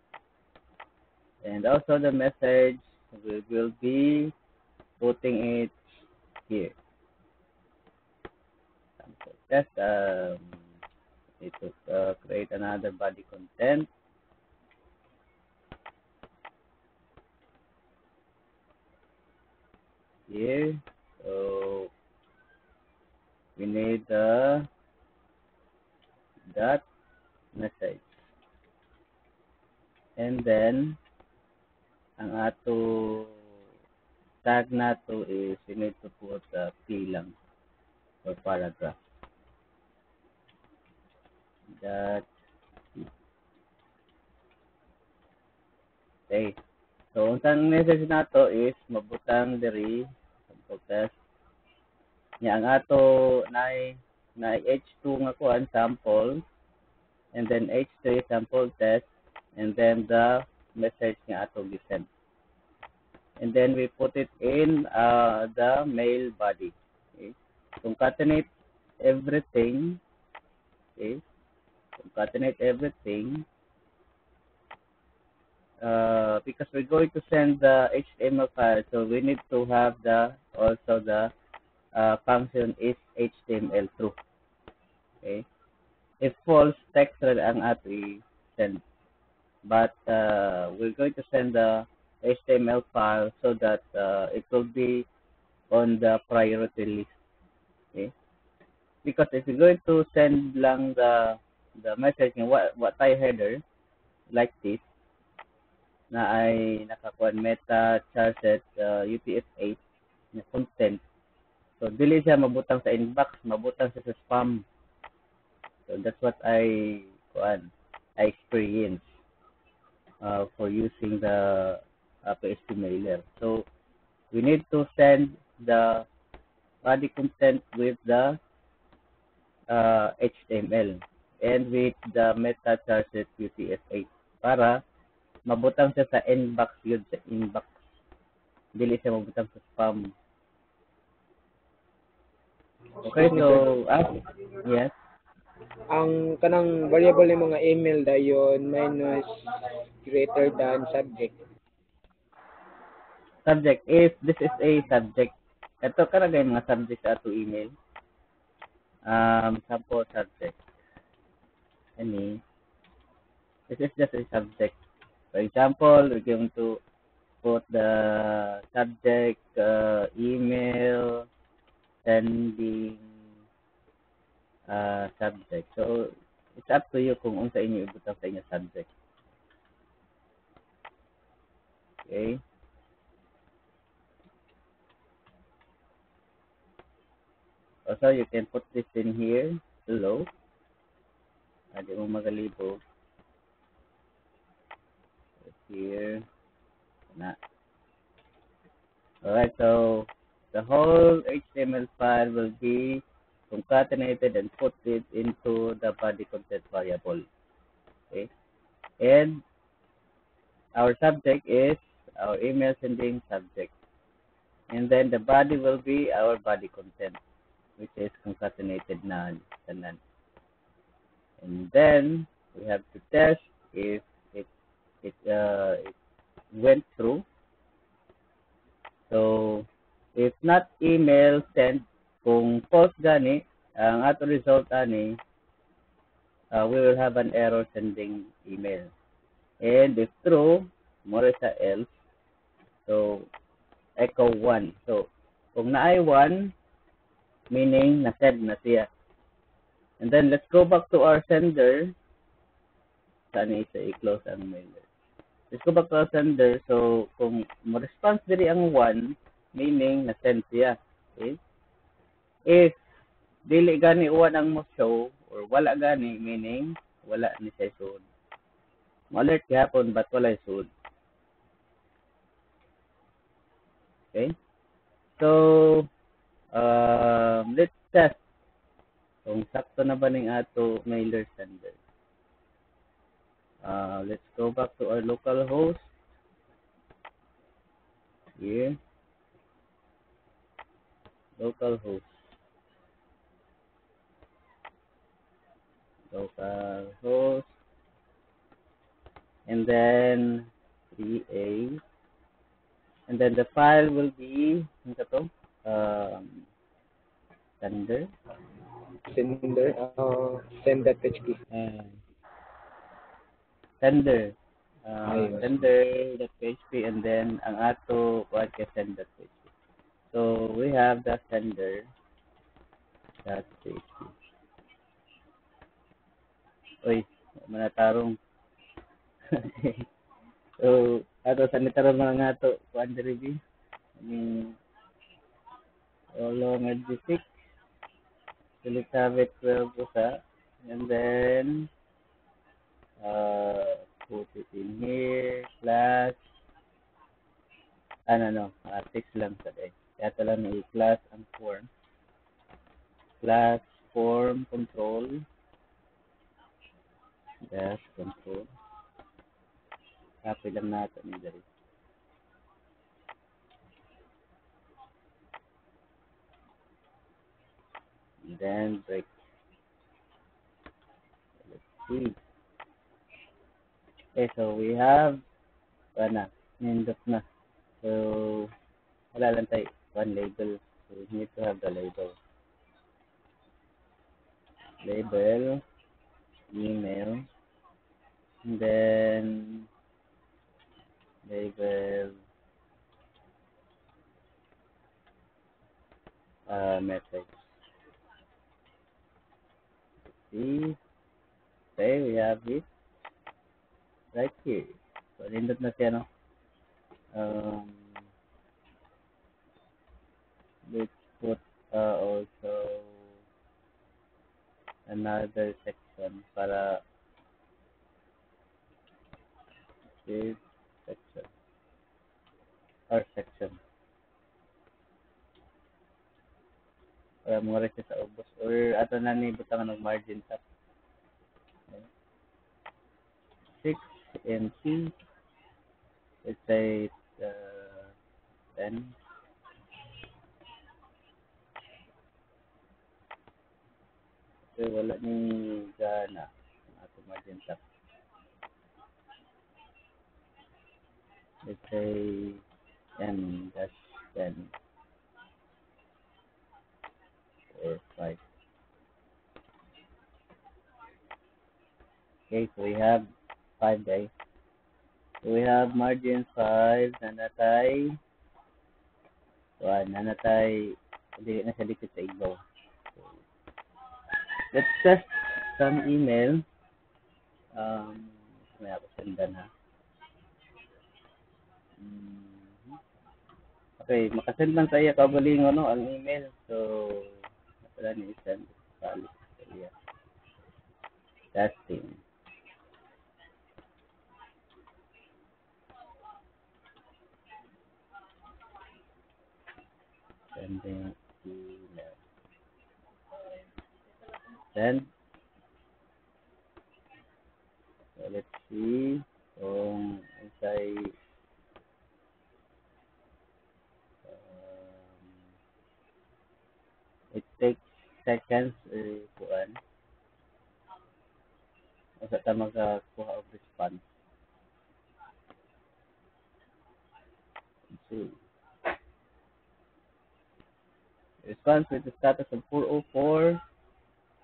and also the message we will be putting it here. Just um, it to uh, create another body content. Here so we need the dot message. And then ang ato tag nato is we need to put uh, P lang paragraph. That okay. So unsang message nato is mabutang diri test nya ang ato na na H2 nga kuan sample and then H3 sample test and then the message nga ato gisend and then we put it in uh, the mail body okay? Concatenate everything okay? Concatenate everything. Uh, because we're going to send the HTML file so we need to have the also the uh, function is HTML true okay? If false text red ang ato i-send but uh, we're going to send the HTML file so that uh, it will be on the priority list okay? Because if you're going to send lang the the message in what what type header like this na ay nakakuan meta charset uh, UTF-8 na content. So dili siya mabutang sa inbox mabutang siya sa spam. So that's what I kuan I experience uh, for using the uh, PHP mailer so we need to send the body content with the uh, HTML and with the meta charset UTF-8 para mabutang siya sa inbox yun sa inbox. Dili siya mabutang sa spam. Okay so ah, yes Ang kanang variable ni mga email dayon minus greater than subject. subject if this is a subject. Ito karag yung mga subject sa ato email. Um sample subject. Any this is just a subject. For example we're going to put the subject uh, email sending subject so it's up to you kung unsa inyo ibutang sa inyo subject okay oh, Also, you can put this in here below. Hindi mo magalibo. Here. Na. Alright, so the whole HTML file will be concatenated and put it into the body content variable. Okay. And our subject is our email sending subject. And then the body will be our body content, which is concatenated na tanan. And then we have to test if it it uh, it went through. So if not email sent, kung false gani ang ato result ani, uh, we will have an error sending email. And if true, more sa else. So echo 1. So kung naay 1, meaning na-send na siya. And then let's go back to our sender. Sana isa i-close ang mailer. Let's go back to our sender. So kung mo-response diri ang 1, meaning na-send siya. Okay? If dili gani uwan ang mo show or wala gani meaning wala ni siya sud. Mo-alert gyapon but wala sud. Okay? So um, let's test kung sakto na ba ning ato mailer sender. Uh, let's go back to our local host. Here. Local host. Local host. And then 3A. And then the file will be, ano to? Um, sender. Sender, uh, send.php. Uh, sender. Uh, sender.php and then ang ato kay send.php. So we have the sender Uy, manatarong. so ato sa nitarong mga nga to kuan diri bi. Ni Olo Medji 6 Elizabeth 12 usa and then uh, put it in here, class, ano no, uh, text lang sa day. Kaya lang may class ang form. Class form control. Yes, control. Copy lang natin ni Dari. And then break. Let's see. Okay, so we have ano na, nindot na. So, wala lang tayo, one label. So, we need to have the label. Label, email, then label, uh, message. See, okay, we have it right here. So, nindot na siya, no? Um, let's put uh, also another section para this section. Or section. Para mo siya sa ubos. Or ato na ni butang ng margin top okay. 6 and 2 let's say uh, 10 so wala ni gana. Ato margin top let's say n dash 10 or 5 okay so we have 5 days. so we have margin 5 nanatay Kuan, nanatay dili na siya dito sa ibaw so, let's test some email um may ako sendan ha. Okay makasend lang sa iya kaugaling ano ang email so wala ni send valid. So, yeah. Testing. Sending email. Send. So let's see seconds eh, kuan Asa ta makakuha og response. See. Response with the status of 404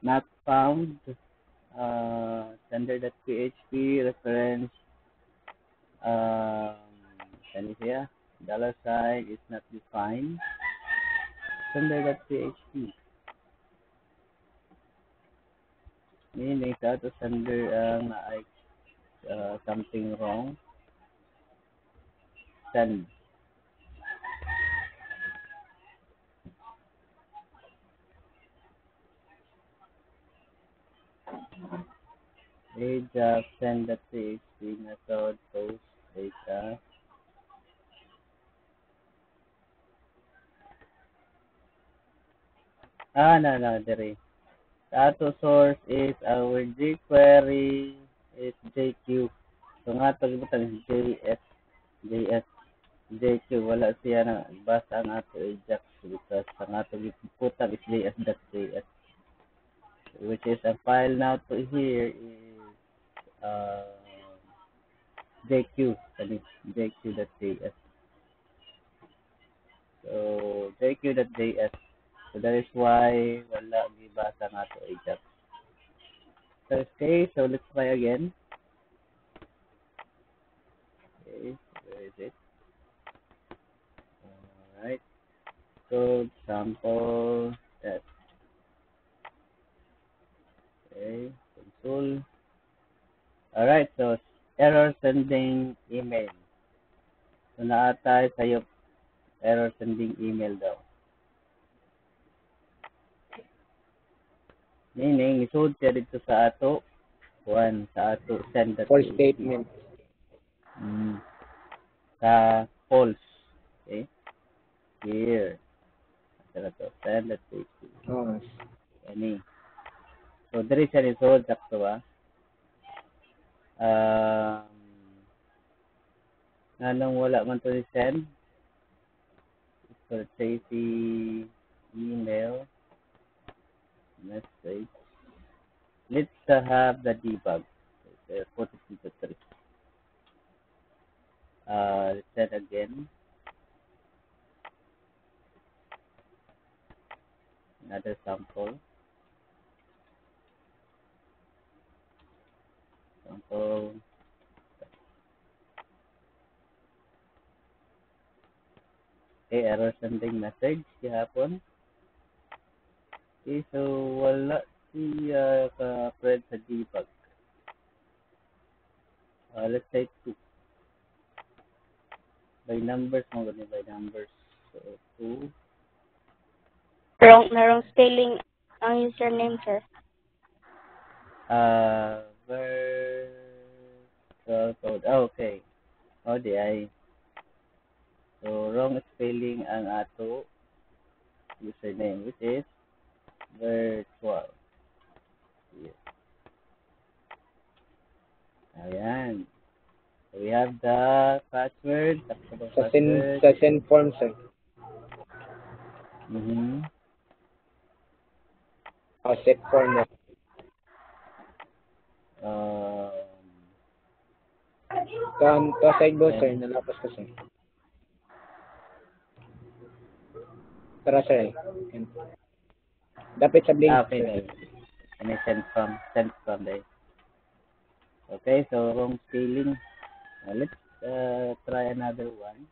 not found uh, sender.php reference um, can you hear? Dollar sign is not defined. Sender.php. Meaning sa to sender ang uh, uh, something wrong. Send. Page of send.php method post data. Ah, no, no, there is. Ato source is our jQuery is JQ. So nga pagbutang JS, JS, JQ. Wala siya na basta ang ato Ajax because ang ato giputang is JS.js. Which is a file now to here is uh, JQ. Kani, JQ.js. So, JQ.js. So that is why wala gibasa nga to Ajax. Okay, so let's try again. Okay, where is it? Alright. So sample test. Okay, console. Alright, so error sending email. So naatay sa'yo error sending email daw. Meaning, isud siya dito sa ato, kuan sa ato send that For statement. Mm. Sa false. Okay? Here. Ito na to. Send that Oh. Any. So, diri siya isud sakto ba? Um, nanong wala man to ni send. So, say si email message. Let's uh, have the debug. Uh, 42 to 3. Uh, let's set again. Another sample. Sample. Okay, error sending message gihapon. Okay, so wala siya ka-spread sa debug. Uh, let's say 2. By numbers mo gani by numbers. So 2. Wrong, narong spelling ang username, sir. Uh, virtual code. Oh, okay. Oh, di ay. So, wrong spelling ang ato username, which is virtual. Yes. Ayan. So, we have the password. Takbo Sa password. sa send form, sir. Mm-hmm. Oh, set form na. Um, Kan, to side sir. Nalapas ko, sir. Tara, sir. Dapat sa blink, okay. And I send from, send from there. Okay, so wrong spelling. Uh, let's uh, try another one.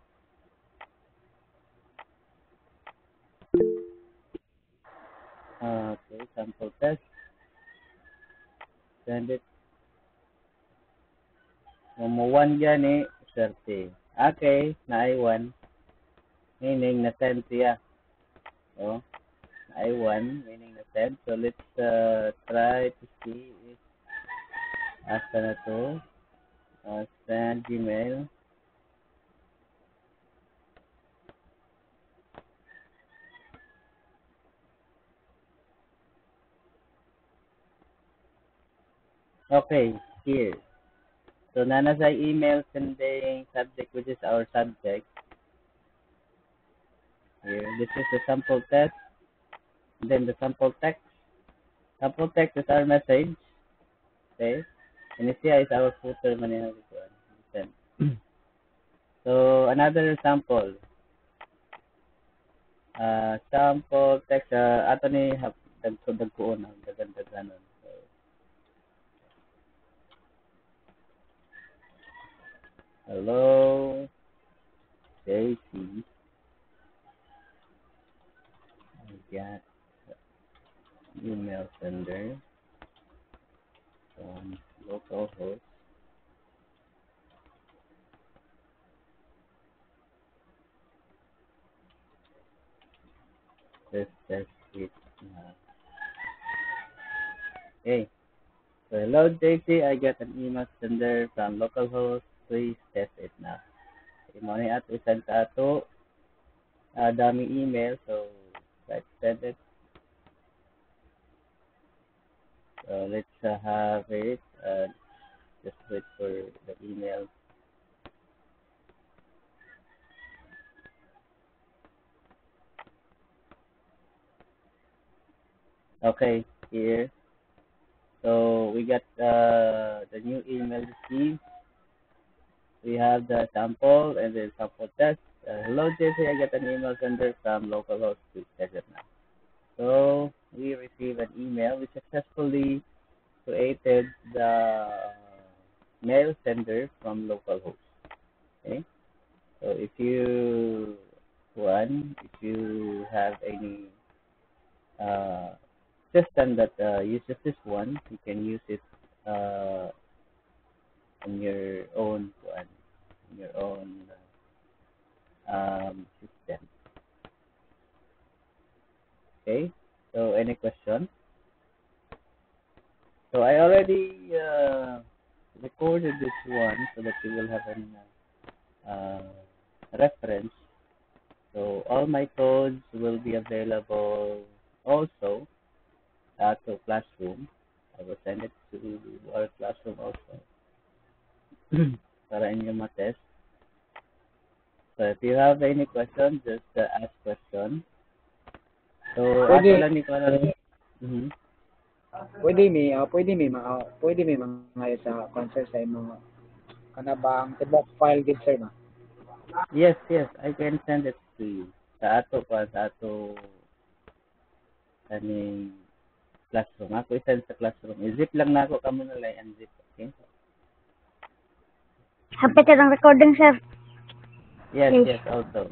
Okay, sample test. Send it. One dyan eh, swerte. Okay, na ay one. Meaning, na-send siya. Oh, I1, meaning the send. So let's uh, try to see if asa na to. Uh, send Gmail. Okay, here. So, nana sa email sending subject, which is our subject. Here, this is the sample test. Then the sample text. Sample text is our message. Okay. Here is our footer man Then. So, another sample. Uh, sample text. Uh, ato ni dagko-dagko na. Dagan-daganon. So, Hello, JC. I got email sender from localhost. Let's test it now. Okay. So hello JC, I got an email sender from localhost. Please test it now. Imo ni ato isend sa ato uh, dami email so let's send it. So let's uh, have it. Uh, just wait for the email. Okay, here. So we got uh, the new email received. We have the sample and the sample test. Uh, hello, Jesse. I got an email sender from localhost. It now. So we received an email. We successfully created the mail sender from localhost. Okay. So if you one, if you have any uh, system that uh, uses this one, you can use it uh, in your own one, in your own um, system. Okay. So any question? So I already uh, recorded this one so that you will have an uh, reference. So all my codes will be available also at the classroom. I will send it to our classroom also para inyo ma-test. So if you have any questions, just uh, ask question. So Pwede. lang ni ko na Mhm. Pwede mi, ah, pwede mi ma, ah, pwede mi mga sa concert sa imong kanabang tibok file gid sir na. Yes, yes, I can send it to you. Sa ato pa, sa ato kaning classroom. Ako isend sa classroom. I-zip lang na ako, kamo na lang unzip. Okay? Hapit ang recording, sir. Yes, Yes. yes, also.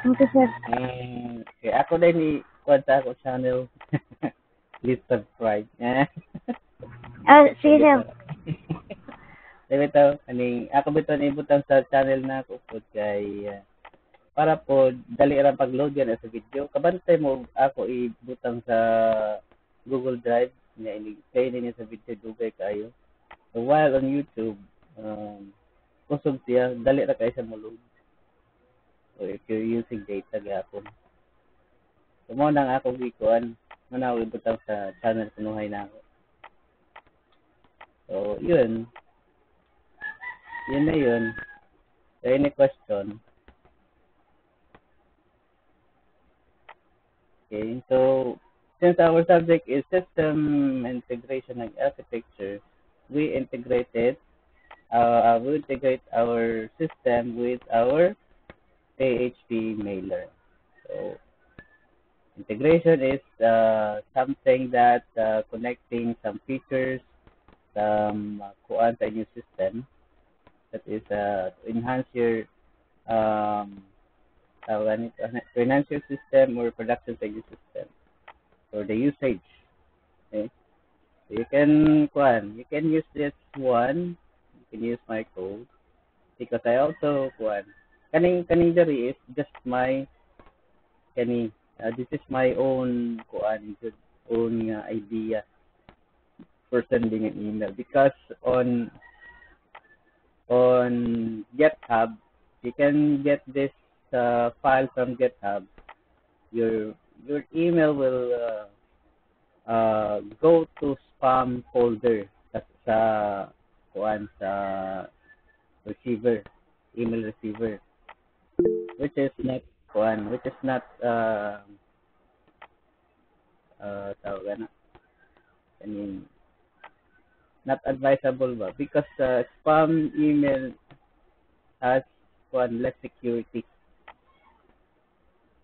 Thank you, sir. Mm, okay, ako din ni kuwan sa ako channel. Please subscribe. Ah, sige, sir. Sabi to, kaning ako bito ni butang sa channel na ako po kay uh, para po dali ra pag-load yan sa video. Kabantay mo ako ibutang sa Google Drive nga ini-play niya sa video dugay kayo. So while on YouTube, um, kusog siya, dali ra kayo sa mo-load. So if you're using data gapon. So mo nang ako gikuan, manaw ibutang sa channel kunuhay na ako. So yun, yun na yun. So, any question? Okay, so since our subject is system integration and architecture, we integrated, uh, we integrate our system with our PHP mailer. So integration is uh, something that uh, connecting some features, some uh, kuan sa inyong system that is uh, to enhance your um, to enhance your system or production system or the usage. Okay? So you can kuan, you can use this one, you can use my code because I also kuan. Kaning kaning diri is just my kani uh, this is my own kuan own uh, idea. For sending an email because on on GitHub you can get this uh, file from GitHub. Your your email will uh, uh, go to spam folder sa, sa kuan sa receiver, email receiver, which is not kuan, which is not uh, uh, na, I mean, not advisable? Because uh, spam email has one less security.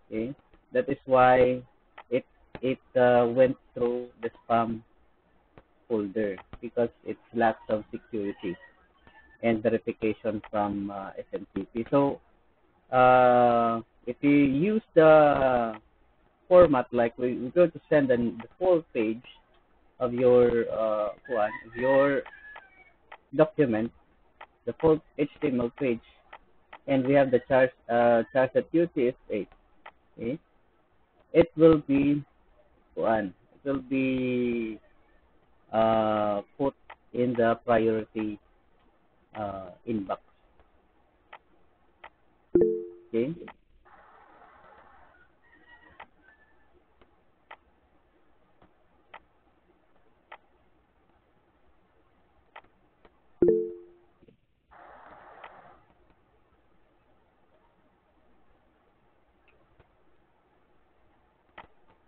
Okay, that is why it it uh, went through the spam folder because it lacks of security and verification from uh, SMTP. So uh, if you use the format like we, we're to send an, the full page of your uh, one, your document, the full HTML page, and we have the charge uh, charge at UTF-8. Okay, it will be one. It will be uh, put in the priority uh, inbox. Okay.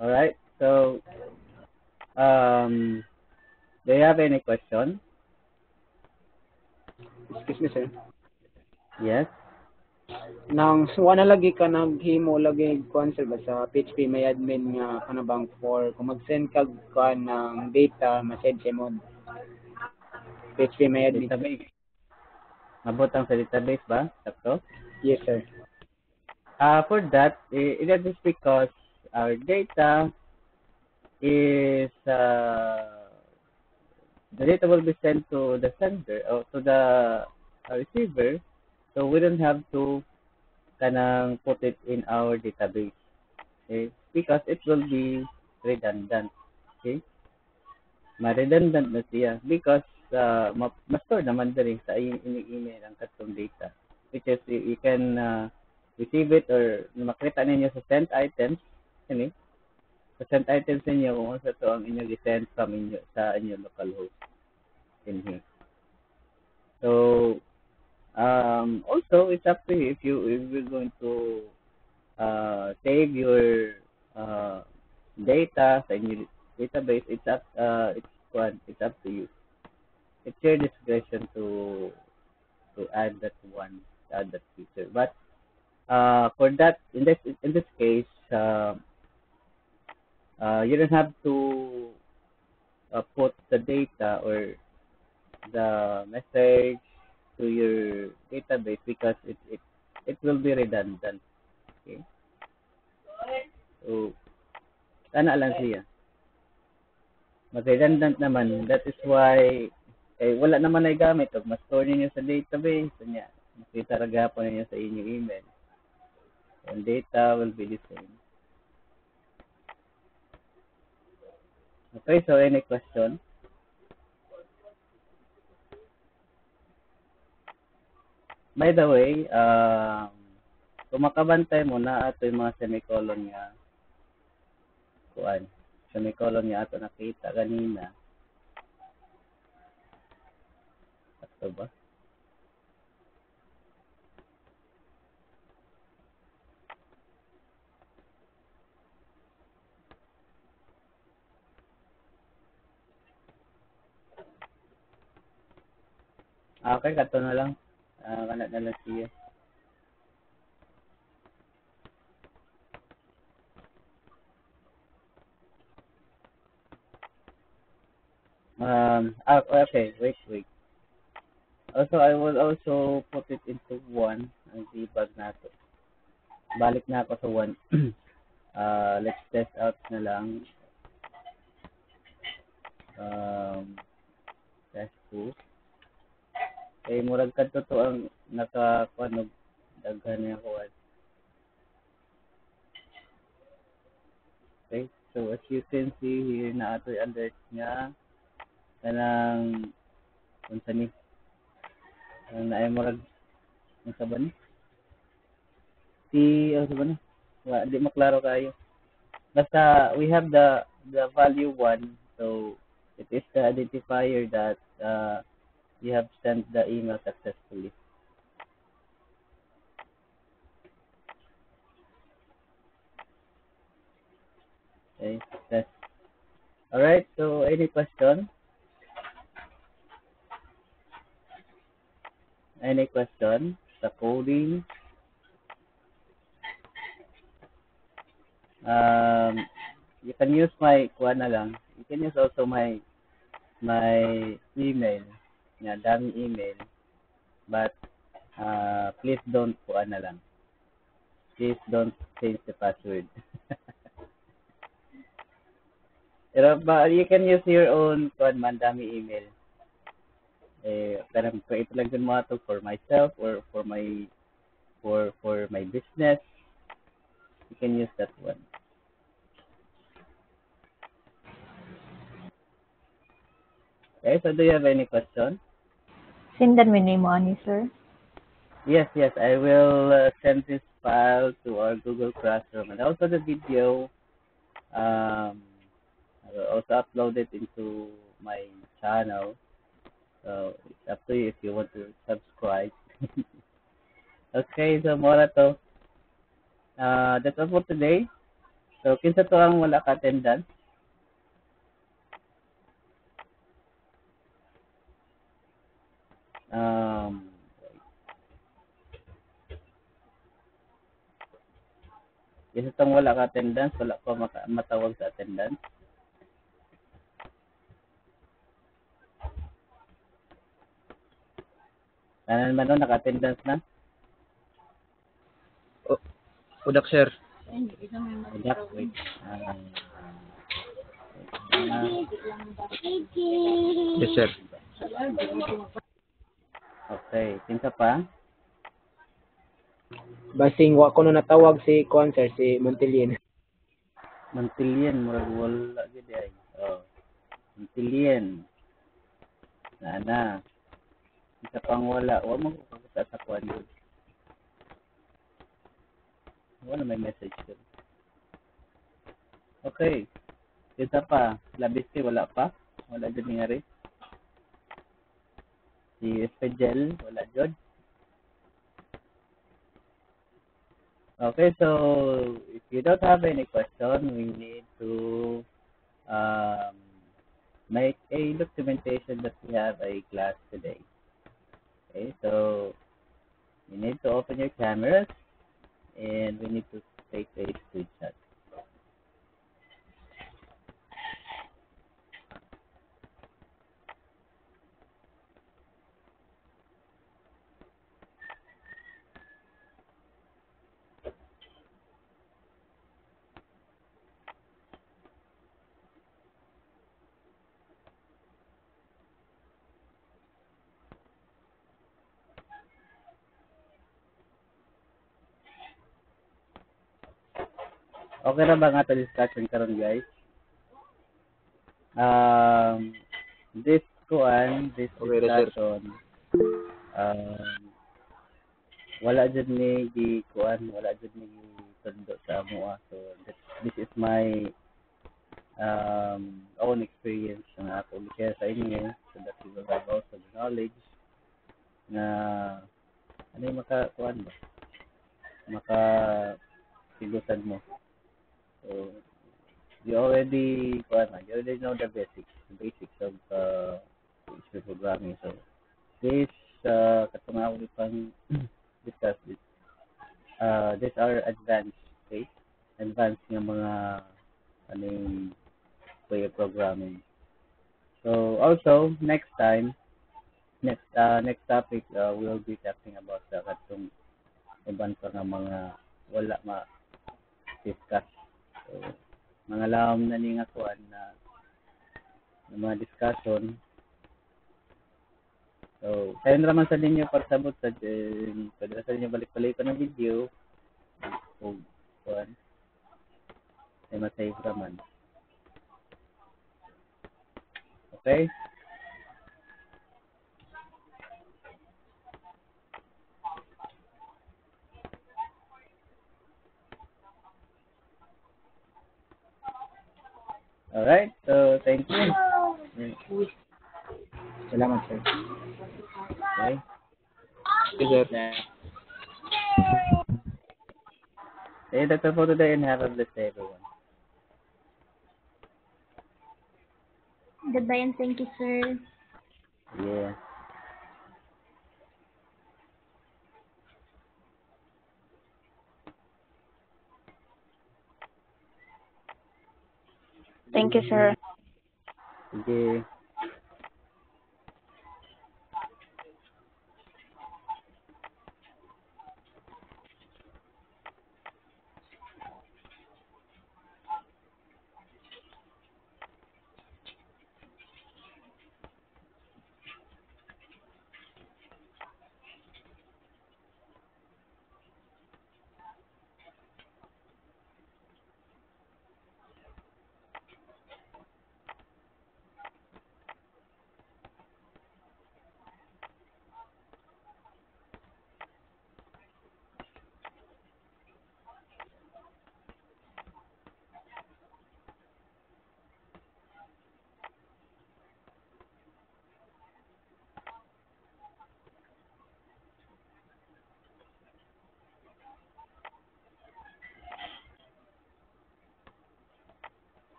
All right. So, um, do you have any question? Excuse me, sir. Yes. Nang wala lagi ka naghimo lagi kuan sir ba sa PHP may admin nga ano bang for kung mag-send kag kuan ng data message mo PHP may admin. Database. Mabutang sa database ba? Sakto? Yes, sir. Uh, for that, i- that is because our data is uh, the data will be sent to the sender or to the uh, receiver, so we don't have to kanang put it in our database. Okay? Because it will be redundant. Okay? Ma-redundant na siya because uh, ma- ma-store naman din sa i- ini-email ang custom data which is you, you can uh, receive it or makita ninyo sa sent items ini sa sent items ninyo kung ano sa to ang inyong send from inyo sa inyong local host in here so um also it's up to you if you if you're going to uh save your uh data and your database it's up uh it's what it's up to you. It's your discretion to to add that one add that feature. But uh, for that in this in this case uh, uh, you don't have to uh, put the data or the message to your database because it it it will be redundant. Okay? So sana lang siya. Mas redundant naman. That is why eh, wala naman ay gamit. Pag ma-store niyo sa database. Kanya makita ra gapon ninyo sa inyong email. And data will be the same. Okay, so any question? By the way, um, kung makabantay mo na ato yung mga semicolon nga kuan semicolon nga ato nakita kanina ato ba? Ah, Okay, kato na lang. Ah, kana na lang siya. Um, ah, okay, wait, wait. Also, I will also put it into one ang debug nato. Balik na ako sa one. uh, let's test out na lang. Um, test 2. Eh, murag kadto to ang nakakuanog daghan niya ko. So as you can see here na ato alert nga kanang unsa ni ang naay murag unsa ba ni? Si ano ba ni? Wa di maklaro kayo. Basta we have the the value 1 so it is the identifier that uh, you have sent the email successfully. Okay that's all right. So any question? Any question? The coding um, you can use my kuha na lang. You can use also my my email. Yeah, dami email. But uh, please don't kuha na lang. Please don't change the password. Pero but you can use your own kuha man dami email. Eh, parang lang din mo ito for myself or for my for for my business. You can use that one. Okay, so do you have any question? Sindan mo name mo ani, sir. Yes, yes, I will uh, send this file to our Google Classroom and also the video. Um, I will also upload it into my channel. So it's up to you if you want to subscribe. okay, so mora to. Uh, that's all for today. So kinsa to ang wala ka attendance? Um, Isa tong wala ka attendance, wala pa maka- matawag sa attendance. Tanan man no, naka-attendance na? Udak sir. Udak, wait. Ah, ah, Yes sir. Okay, kinsa pa? Basing wa ko no natawag si kuan sir si Montilien. Mantilien, murag wala gid ay. Oh. Mantilien. Nana. Isa pang wala. Wa mo ko sa yun. Wala may message yun. Okay. Isa pa. Labis kay wala pa. Wala dyan nangyari. Si Espejel, wala dyan. Okay, so if you don't have any question, we need to um, make a documentation that we have a class today. Okay, so you need to open your cameras and we need to take a screenshot. Okay na ba nga ito discussion karon guys? Um, this kuan, this Okay discussion, um, wala dyan ni gi kuan, wala dyan ni tundo sa amo ah. So this, this is my um, own experience na ako i-share sa inyo so that you will have also the knowledge na ano yung maka kuan ba? Maka sigutan mo. So, you already, na, you already know the basics, the basics of uh, programming. So, this, uh, ako pang discuss this, uh, these are advanced, okay? Advanced ng mga, ano yung way of programming. So, also, next time, next, uh, next topic, uh, we'll be talking about the katong iban pa nga mga wala ma-discuss So, mga lahom na ni nga kuan na, na mga discussion. So, kayo na naman sa ninyo pagsabot sa din. Eh, pwede sa ninyo balik-balik pa ng video. O, kuan. Ay, masave naman. Okay? Alright, so thank you. Salamat, sir. Okay. Yes, sir. Yeah. Okay, that's all for today and have a blessed day, everyone. Goodbye and thank you, sir. Yeah. Thank you, sir.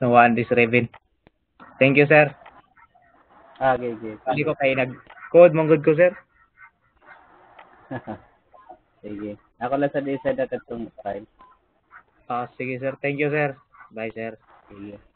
So one this Raven. Thank you, sir. Ah, okay, okay. Hindi ko kayo nag-code mong good ko, sir. Sige. Ako lang sa design na katong time. Ah, sige, sir. Thank you, sir. Bye, sir. Sige.